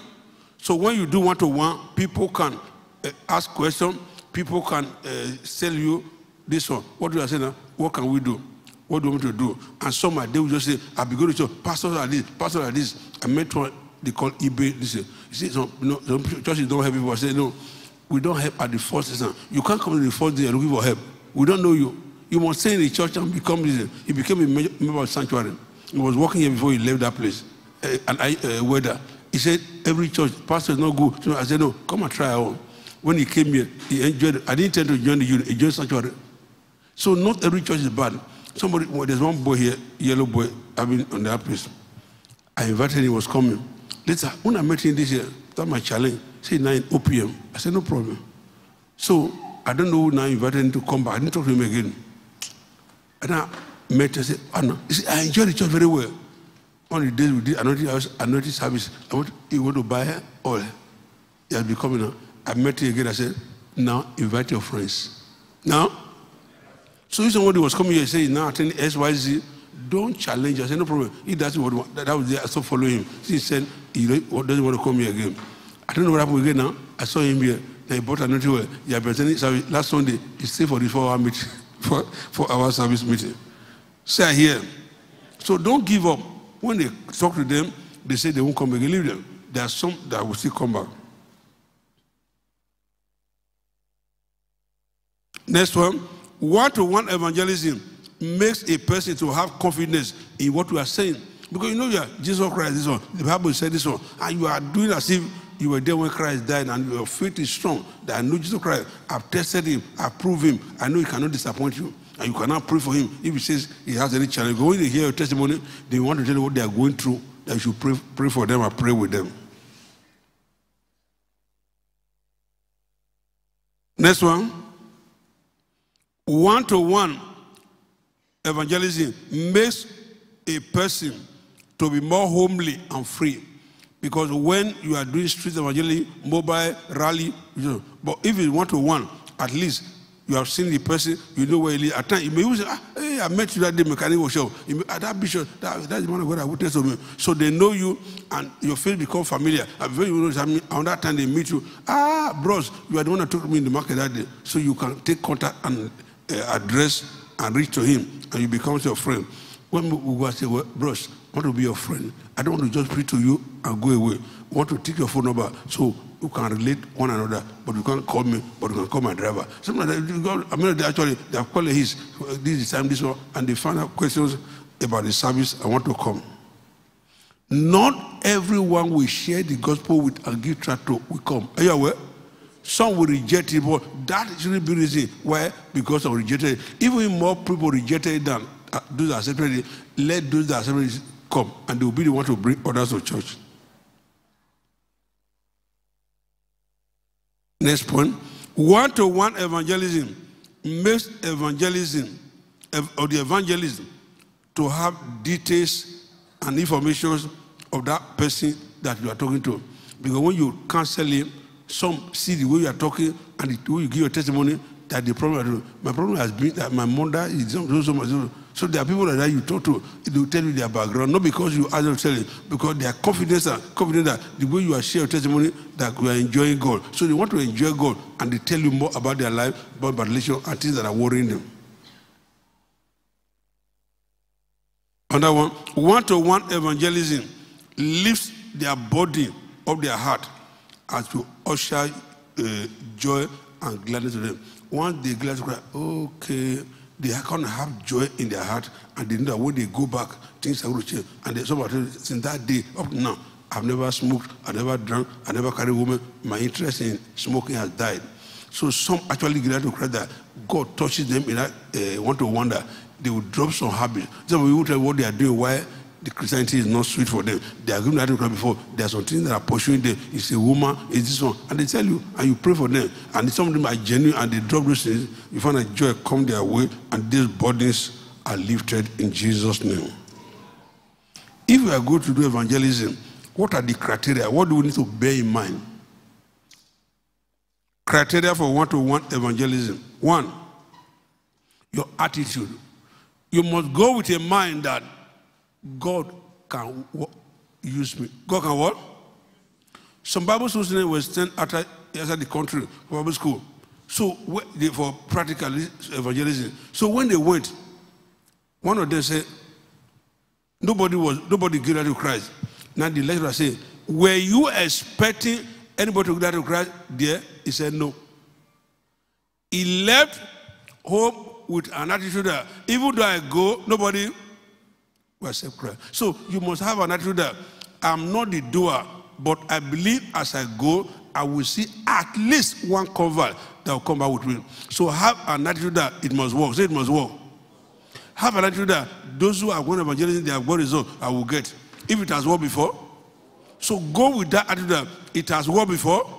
So when you do one to one, people can uh, ask questions, people can uh, tell you this one. What do I say now? What can we do? What do you want to do? And some they will just say, I'll be going to church, pastors like this, pastors like this. I met one they call eBay. This, you see, some, you know, some churches don't help people. I say, no, we don't help at the first season. You can't come to the first day looking for help. We don't know you. You must stay in the church and become. He became a member of sanctuary. He was working here before he left that place. Uh, and I, uh, weather. He said, every church, pastor is not good. So I said, no, come and try out. When he came here, he enjoyed. I didn't tend to join the unit, he joined sanctuary. So not every church is bad. Somebody, well, there's one boy here, yellow boy, I've been on that place. I invited him, he was coming. Later, when I met him this year, that my challenge, say 9 OPM. I said, no problem. So I don't know who now invited him to come back. I didn't talk to him again. And I met her and said, Anna, you see, I enjoy the church very well. Of the days we did house, anointing service. I want you want to buy all. He has been coming now. I met you again. I said, now invite your friends. Now, so if somebody was coming here and saying, now attend SYZ, don't challenge. I said, no problem. He doesn't want that, that was there. I stopped following him. He said, he doesn't want to come here again. I don't know what happened again now. I saw him here. Now he bought another well. He had presented last Sunday. He stayed for the four hour meeting, for, for our service meeting. Say I hear. So don't give up. When they talk to them, they say they won't come again. Leave them. There are some that will still come back. Next one. One to one evangelism makes a person to have confidence in what we are saying. Because you know you are Jesus Christ, this one. The Bible said this one. And you are doing as if you were there when Christ died and your faith is strong. That I know Jesus Christ. I've tested him. I've proved him. I know he cannot disappoint you. And you cannot pray for him. If he says he has any challenge, when they hear your testimony, they want to tell you what they are going through. That you should pray, pray for them and pray with them. Next one. One to one evangelism makes a person to be more homely and free. Because when you are doing street evangelism, mobile, rally, you know, but if it's one to one, at least you have seen the person, you know where he lives. At times, you may even say, ah, hey, I met you that day, mechanic workshop. You may, ah, that bishop, that, that's the man of God I witnessed to me. So they know you and your face become familiar. And when you know something, on that time they meet you, ah, bros, you are the one that took me in the market that day. So you can take contact and uh, address and reach to him, and you become your friend. When we go and say, well, bros, I want to be your friend. I don't want to just preach to you and go away. I want to take your phone number so you can relate one another, but you can't call me, but you can call my driver. Sometimes they- go- I mean, they actually they have called his this is time, this one, and they find out questions about the service. I want to come. Not everyone will share the gospel with and give tract to come. Are you aware? Some will reject it, but that shouldn't be reason why because of rejected. it. Even more people rejected it than uh, those that accepted it. Let those that accepted it come, and they will be the one to bring others to church. Next. One to one evangelism makes evangelism ev- or the evangelism to have details and information of that person that you are talking to. Because when you counsel him, some see the way you are talking and the way you give your testimony that the problem, my problem has been that my mother is so, so, so- So there are people like that you talk to, they will tell you their background, not because you ask them to tell you, because they are confident, that- confident that the way you are sharing testimony, that you are enjoying God. So they want to enjoy God and they tell you more about their life, about their relation, and things that are worrying them. Another one, one-to-one evangelism lifts their body of their heart as to usher uh, joy and gladness to them. Once they glad, okay, they to have joy in their heart, and they know that when they go back, things are going to change. And they, somebody since that day up now, I've never smoked, I've never drunk, I never carried women. My interest in smoking has died. So some actually get to cry that God touches them in that uh, want to wonder. They will drop some habits. Some people will tell what they are doing, why the Christianity is not sweet for them. They are going to cry before. There are some things that are pursuing them. It's a woman, it's this one. And they tell you, and you pray for them. And some of them are genuine and they drop those things. You find that joy come their way and these burdens are lifted in Jesus' name. If we are going to do evangelism, what are the criteria? What do we need to bear in mind? Criteria for one to one evangelism. One, your attitude. You must go with a mind that God can use me. God can what? Some Bible students were sent outside, the country for Bible school. So for practical evangelism. So when they went, one of them said, nobody was nobody gave to Christ. Now the lecturer said, Were you expecting anybody to give to Christ there? He said no. He left home with an attitude that even though I go, nobody Christ. So you must have an attitude that I'm not the doer, but I believe as I go, I will see at least one convert that will come back with me. So have an attitude that it must work. Say it must work. Have an attitude that those who are going to evangelism, they have got results, I will get. If it has worked before, so go with that attitude that it has worked before,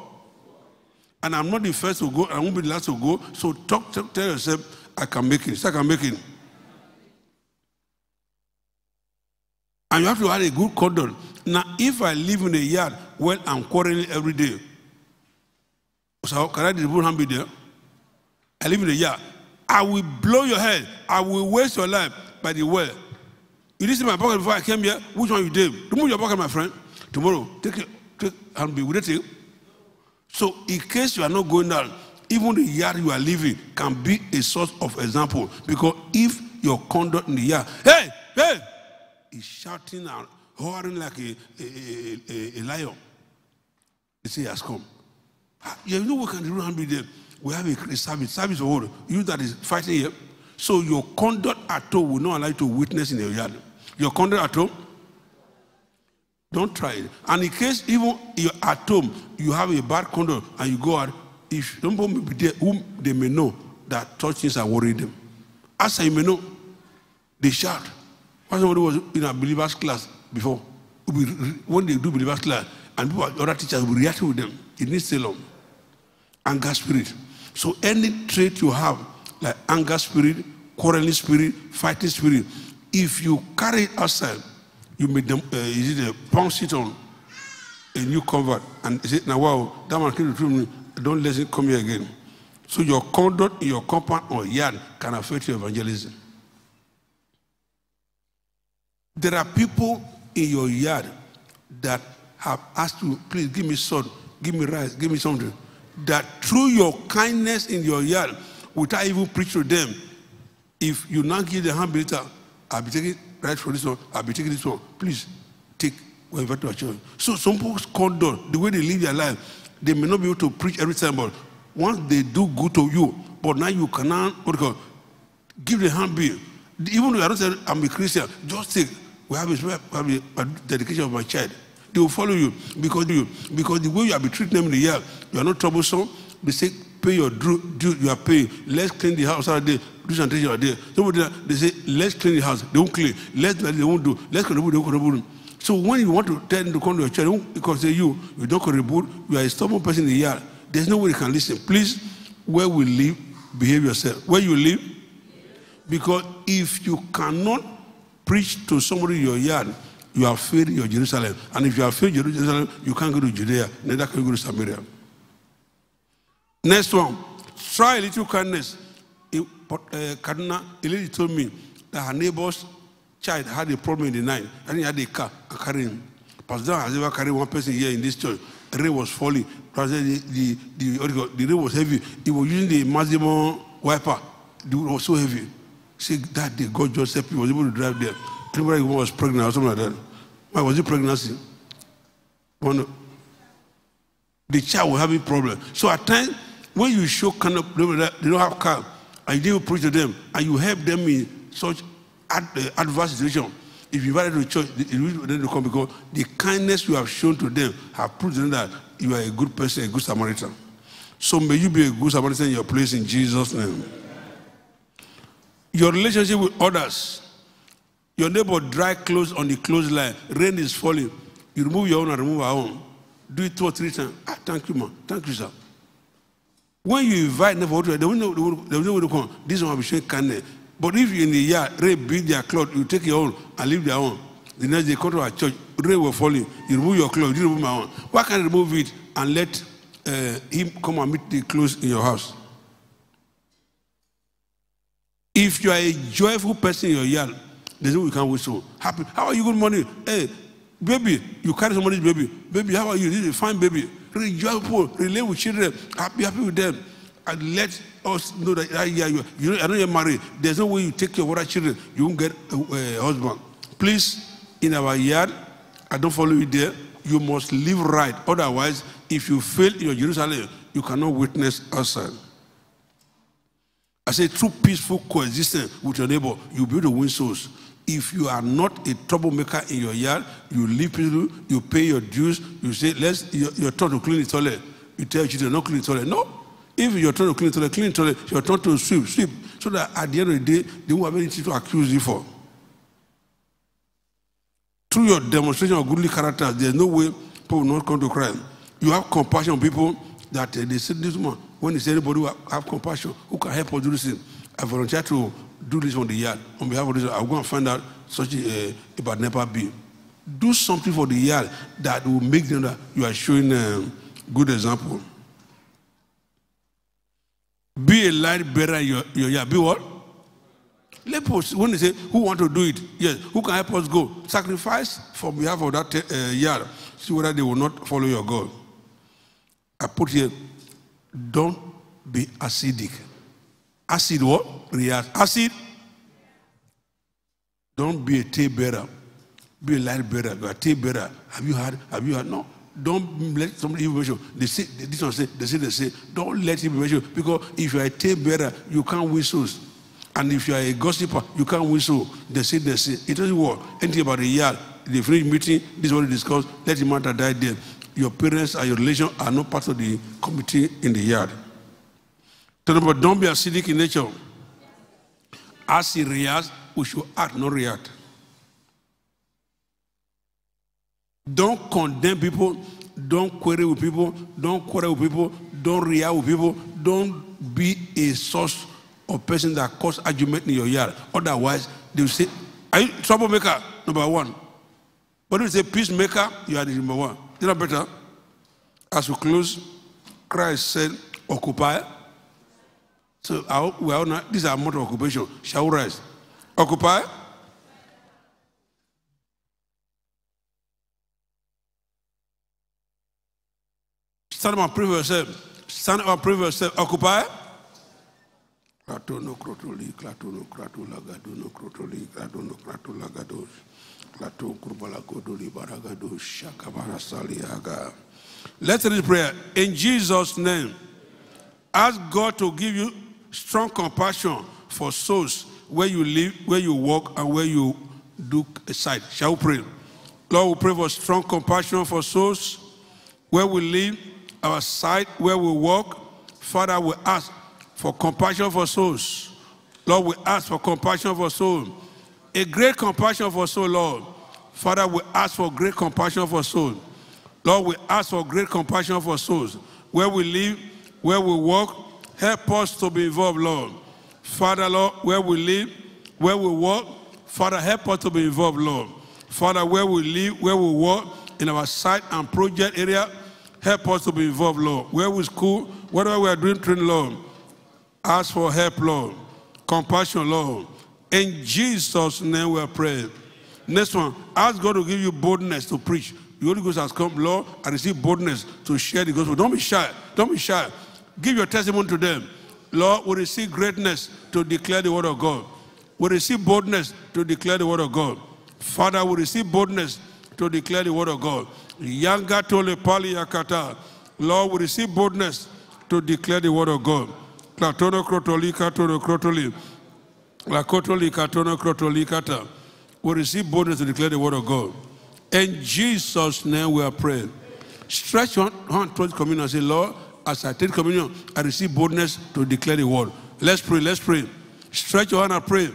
and I'm not the first to go, I won't be the last to go. So talk, talk tell yourself, I can make it. Say, I can make it. And you have to have a good conduct. Now, if I live in a yard where I'm quarreling every day, so can I distribute hand be there? I live in a yard. I will blow your head. I will waste your life by the well. You didn't see my pocket before I came here. Which one you did? Remove your pocket, my friend. Tomorrow, take it, take and be with it. So, in case you are not going down, even the yard you are living can be a source of example. Because if your conduct in the yard, hey, hey, is shouting and roaring like a, a, a, a, lion, they say he has come. Ah, You know what can do and be there? We have a, service, service of order. You that is fighting here. So your conduct at home will not allow you to witness in your yard. Your conduct at home, don't try it. And in case even you're at home, you have a bad conduct and you go out, if somebody may be there whom they may know that such things are worrying them. As you may know, they shout. When somebody was in a believer's class before, when they do believer's class, and people, other teachers will react with them. It needs stay long. Anger spirit. So any trait you have, like anger spirit, quarreling spirit, fighting spirit, if you carry it outside, you may dem- uh, is it a bounce it on a new convert and say, now wow, that man came to me, don't let him come here again. So your conduct in your compound or yard can affect your evangelism. There are people in your yard that have asked you, please give me salt, give me rice, give me something. That through your kindness in your yard, without even preach to them, if you now give the hand I'll be taking right for this one, I'll be taking this one. Please take whatever to a church. So some people's conduct, the way they live their life, they may not be able to preach every time, but once they do good to you, but now you cannot what you call, give the hand bill. Even though I don't say I'm a Christian, just take we have a, dedication of my child. They will follow you because you because the way you have been treating them in the year, you are not troublesome. They say pay your due, you are paying. Let's clean the house out there. Do something you are there. Somebody they say let's clean the house. They won't clean. Let's they won't do. Let's contribute. They won't contribute. So when you want to tell them to come to your they because say you you don't contribute. You are a stubborn person in the yard. There's no way you can listen. Please, where we live, behave yourself. Where you live, because if you cannot preach to somebody in your yard, you have failed your Jerusalem. And if you have failed Jerusalem, you can't go to Judea, neither can you go to Samaria. Next one, try a little kindness. In uh, Kaduna, a lady told me that her neighbor's child had a problem in the night. and he had a car and carried him. Has ever carried one person here in this church. Rain was falling. The, the, the, the rain was heavy. He was using the maximum wiper. It was so heavy. Say that day, God just helped. He was able to drive there. Who was pregnant or something like that. Why was it pregnancy? One, the child will have a problem. So at times, when you show kind of they don't have car, and you preach to them, and you help them in such ad, uh, adverse situation, if you invite to church, they, they will come because the kindness you have shown to them have proved to them that you are a good person, a good Samaritan. So may you be a good Samaritan in your place in Jesus' name. Your relationship with others. Your neighbor dry clothes on the clothesline. Rain is falling. You remove your own and remove our own. Do it two or three times. Ah, thank you, man. Thank you, sir. When you invite neighbor, they will know they will come. This one will be showing kindness. But if in the yard, rain beat their cloth, you take your own and leave their own. The next day, come to our church, rain will falling. You remove your clothes, you remove my own. Why can't you remove it and let uh, him come and meet the clothes in your house? If you are a joyful person in your yard, there's no you can whistle. Happy. How are you? Good morning. Hey, baby, you carry somebody's baby. Baby, how are you? This is a fine baby. Really joyful, relate with children, happy, happy with them. And let us know that ah, yeah, you, you know, I know you're married. There's no way you take of other children. You won't get a, a husband. Please, in our yard, I don't follow you there. You must live right. Otherwise, if you fail in your Jerusalem, you cannot witness outside. I say through peaceful coexistence with your neighbor, you'll be able to win souls. If you are not a troublemaker in your yard, you live peaceful, you pay your dues, you say, let's, you're, you're taught to clean the toilet. You tell your children, not clean the toilet. No. If you're taught to clean the toilet, clean the toilet, you're taught to sweep, sweep. So that at the end of the day, they won't have anything to accuse you for. Through your demonstration of goodly character, there's no way people will not come to Christ. You have compassion on people that uh, they say this man, when they anybody who have, compassion, who can help us do this thing, I volunteer to do this on the yard on behalf of this. I'll go and find out such a, a bad never be. Do something for the yard that will make them that you are showing a good example. Be a light bearer in your, your yard. Be what? Lepers, when they say, who want to do it? Yes, who can help us go? Sacrifice for behalf of that uh, yard. See whether they will not follow your God. I put here, don't be acidic. Acid what? React. Acid. Don't be a tea bearer. Be a light bearer. You are a tea bearer. Have you heard? Have you heard? No. Don't let somebody information. They say this one say they say they say don't let him mention because if you are a tea bearer, you can't whistle. And if you are a gossiper, you can't whistle. They say they say it doesn't work. Anything about the yard, the free meeting, this is what they discuss. Let the matter die there. Your parents and your relation are not part of the committee in the yard. Tell them, but don't be acidic in nature. As he reacts, we should act, not react. Don't condemn people. Don't query with people. Don't quarrel with people. Don't react with people. Don't be a source of person that cause argument in your yard. Otherwise, they will say, Are you troublemaker? Number one. But if you say peacemaker, you are the number one. Is that better? As we close, Christ said, Occupy. So we are not, this is our motto of occupation. Shall we rise? Occupy. Stand up and pray for yourself. Stand up and pray for yourself. Occupy. Klatono krotoli, klatono kratola gadono krotoli, klatono kratola gados. Let's read prayer. In Jesus' name, ask God to give you strong compassion for souls where you live, where you walk, and where you do aside. Shall we pray? Lord, we pray for strong compassion for souls where we live, our side, where we walk. Father, we ask for compassion for souls. Lord, we ask for compassion for souls. A great compassion for soul, Lord. Father, we ask for great compassion for souls. Lord, we ask for great compassion for souls. Where we live, where we walk, help us to be involved, Lord. Father, Lord, where we live, where we walk, Father, help us to be involved, Lord. Father, where we live, where we work, in our site and project area, help us to be involved, Lord. Where we school, whatever we are doing, training, Lord. Ask for help, Lord. Compassion, Lord. In Jesus' name we are praying. Next one, ask God to give you boldness to preach. The Holy Ghost has come, Lord, and receive boldness to share the gospel. Don't be shy. Don't be shy. Give your testimony to them. Lord, we receive greatness to declare the word of God. We receive boldness to declare the word of God. Father, we receive boldness to declare the word of God. Yanga tole pali yakata. Lord, we receive boldness to declare the word of God. Klatono krotoli krotoli. We receive boldness to declare the word of God. In Jesus' name we are praying. Stretch your hand towards communion and say, Lord, as I take communion, I receive boldness to declare the word. Let's pray, let's pray. Stretch your hand and pray.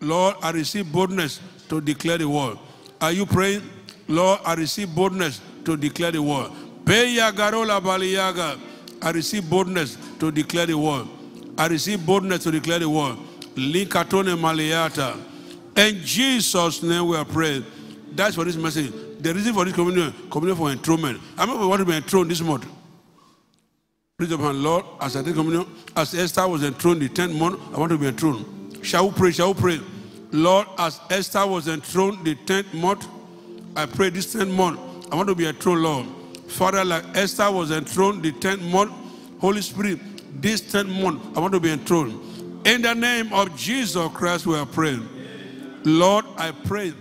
Lord, I receive boldness to declare the word. Are you praying? Lord, I receive boldness to declare the word. I receive boldness to declare the word. I receive boldness to declare the word. Likatone maliata. In Jesus' name we are praying. That's for this message. The reason for this communion, communion for enthronement. I remember we want to be enthroned this month. Praise the Lord, as I take communion, as Esther was enthroned the 10th month, I want to be enthroned. Shall we pray? Shall we pray? Lord, as Esther was enthroned the 10th month, I pray this 10th month, I want to be enthroned, Lord. Father, like Esther was enthroned the 10th month, Holy Spirit, this 10th month, I want to be enthroned. In the name of Jesus Christ, we are praying. Lord, I pray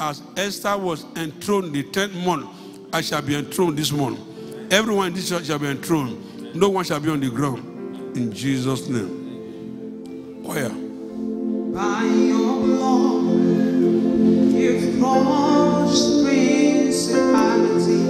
as Esther was enthroned the 10th month, I shall be enthroned this month. Everyone in this church shall be enthroned. No one shall be on the ground. In Jesus' name. Choir. By your blood, you've crushed principalities.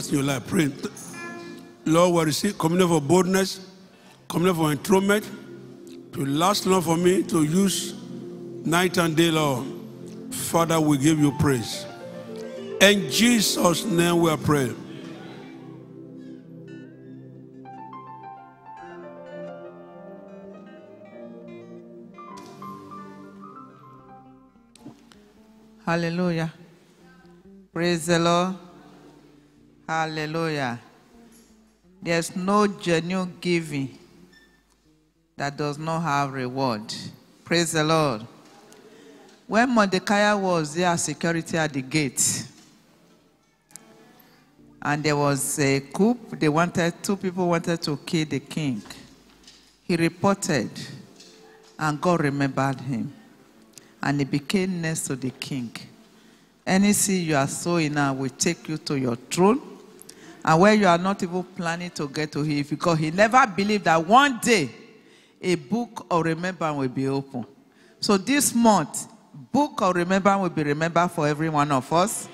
God in your life. Pray. Lord, we receive communion for boldness, communion for enthronement, to last long for me to use night and day, Lord. Father, we give you praise. In Jesus' name we are praying. Hallelujah. Praise the Lord. Hallelujah. There's no genuine giving that does not have reward. Praise the Lord. When Mordecai was there, security at the gate, and there was a coup, they wanted two people wanted to kill the king. He reported, and God remembered him and he became next to the king. Any seed you are sowing now will take you to your throne, and where you are not even planning to get to him, because he never believed that one day a book of remembrance will be open. So this month, book of remembrance will be remembered for every one of us,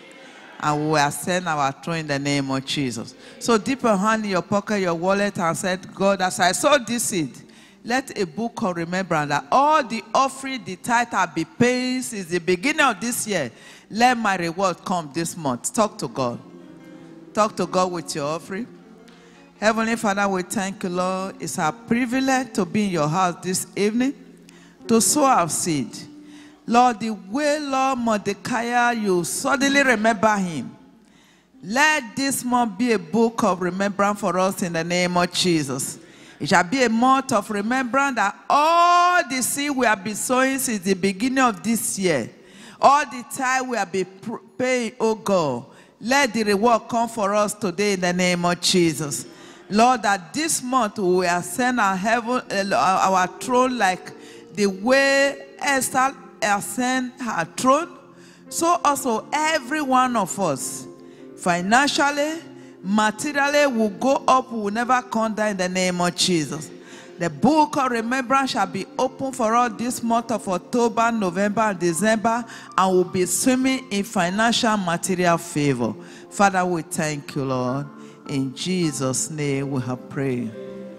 and we will ascend our throne in the name of Jesus. So dip your hand in your pocket, your wallet, and said, God, as I sow this seed, let a book of remembrance that all the offering, the tithe I be paying since the beginning of this year, let my reward come this month. Talk to God. Talk to God with your offering. Heavenly Father, we thank you, Lord. It's our privilege to be in your house this evening to sow our seed. Lord, the way, Lord Mordecai, you suddenly remember him. Let this month be a book of remembrance for us in the name of Jesus. It shall be a month of remembrance that all the seed we have been sowing since the beginning of this year, all the time we have been pr- paying, oh God, let the reward come for us today in the name of Jesus. Lord, that this month we ascend our heaven, uh, our throne like the way Esther ascend her throne. So also every one of us, financially, materially, will go up, will never come down in the name of Jesus. The book of remembrance shall be open for all this month of October, November, and December, and will be swimming in financial material favor. Father, we thank you, Lord. In Jesus' name we have prayed.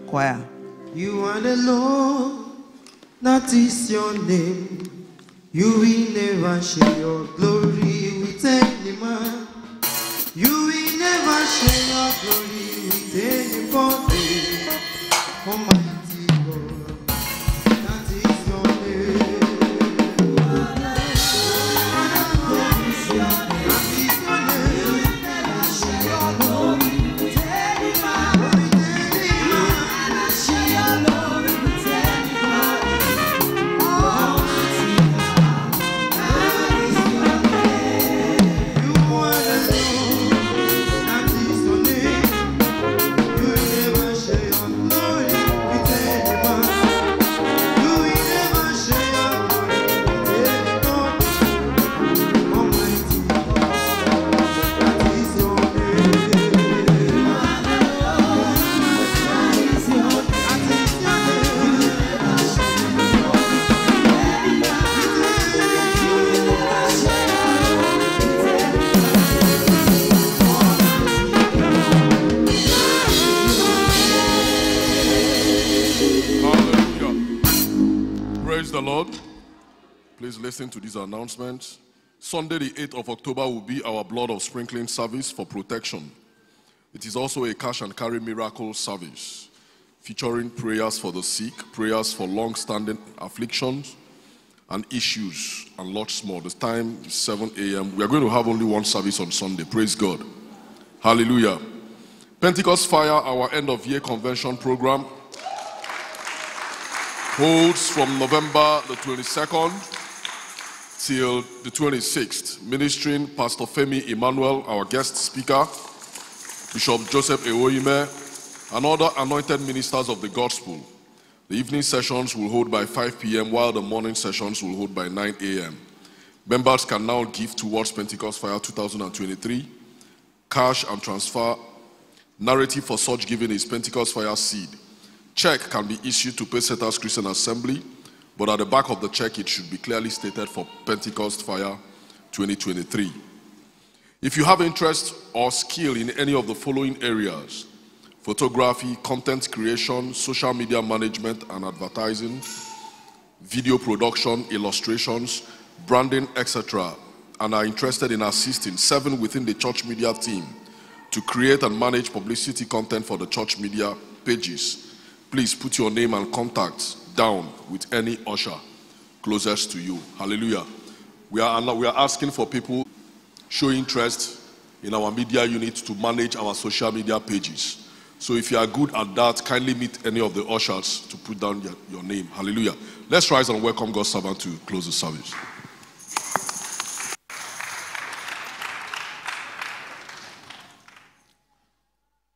Choir. You are the Lord, that is your name. You will never share your glory with any man. You will never share your glory with anybody. Oh Almighty God, to these announcements. Sunday, the 8th of October, will be our blood of sprinkling service for protection. It is also a cash and carry miracle service featuring prayers for the sick, prayers for long standing afflictions and issues, and lots more. The time is 7 a.m. We are going to have only one service on Sunday. Praise God. Hallelujah. Pentecost Fire, our end of year convention program, holds from November the 22nd till the 26th, ministering Pastor Femi Emmanuel, our guest speaker, Bishop Joseph Ewoime, and other anointed ministers of the gospel. The evening sessions will hold by 5 p.m., while the morning sessions will hold by 9 a.m. Members can now give towards Pentecost Fire 2023. Cash and transfer. Narrative for such giving is Pentecost Fire Seed. Check can be issued to Pacesetters Christian Assembly, but at the back of the check, it should be clearly stated for Pentecost Fire 2023. If you have interest or skill in any of the following areas photography, content creation, social media management and advertising, video production, illustrations, branding, etc., and are interested in assisting seven within the church media team to create and manage publicity content for the church media pages, please put your name and contacts down with any usher closest to you. Hallelujah. We are, we are asking for people show interest in our media unit to manage our social media pages. So if you are good at that, kindly meet any of the ushers to put down your, your name. Hallelujah. Let's rise and welcome God's servant to close the service.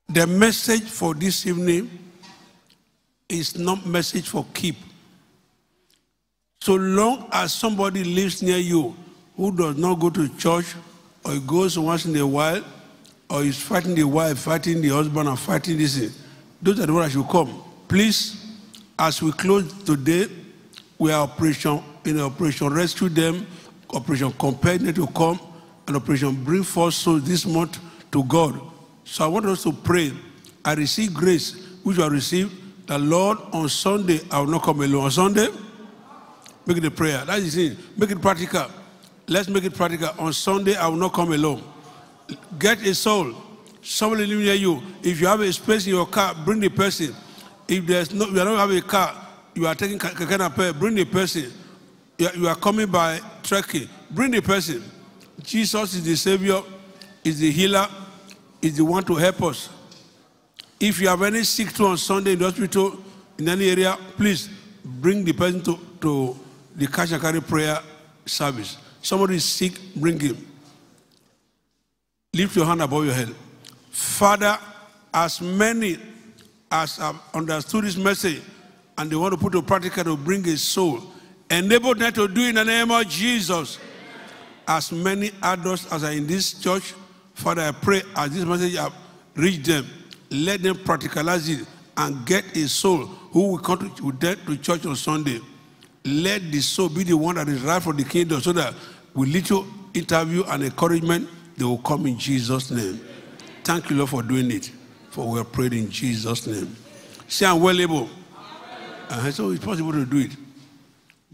The message for this evening is not message for keep. So long as somebody lives near you who does not go to church or goes once in a while or is fighting the wife, fighting the husband, and fighting this, those are the ones that should come. Please, as we close today, we are operation in operation rescue them, operation compel them to come, and operation bring forth souls this month to God. So I want us to pray. I receive grace, which I receive. The Lord on Sunday, I will not come alone. On Sunday, make a prayer. That is it. Make it practical. Let's make it practical. On Sunday, I will not come alone. Get a soul. Somebody living near you. If you have a space in your car, bring the person. If there's no, you don't have a car, you are taking a Keke Napep, bring the person. You are- you are coming by trekking, bring the person. Jesus is the Savior, is the healer, is the one to help us. If you have any sick to on Sunday in the hospital, in any area, please bring the person to, to the cash and carry prayer service. Somebody is sick, bring him. Lift your hand above your head. Father, as many as have understood this message and they want to put to practical to bring a soul, enable them to do in the name of Jesus. As many adults as are in this church, Father, I pray as this message have reached them, let them practicalize it and get a soul who will come to, to church on Sunday. Let the soul be the one that is right for the kingdom so that with little interview and encouragement, they will come in Jesus' name. Thank you, Lord, for doing it. For we are prayed in Jesus' name. Say, I'm well able. Uh, so it's possible to do it.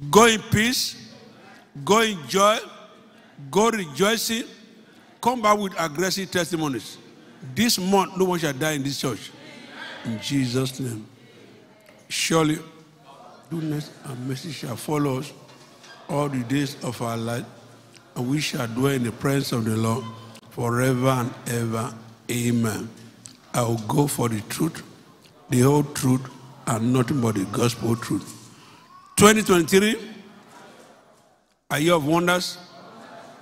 Go in peace. Go in joy. Go rejoicing. Come back with aggressive testimonies. This month, no one shall die in this church. In Jesus' name. Surely, goodness and mercy shall follow us all the days of our life, and we shall dwell in the presence of the Lord forever and ever. Amen. I will go for the truth, the whole truth, and nothing but the gospel truth. 2023, a year of wonders,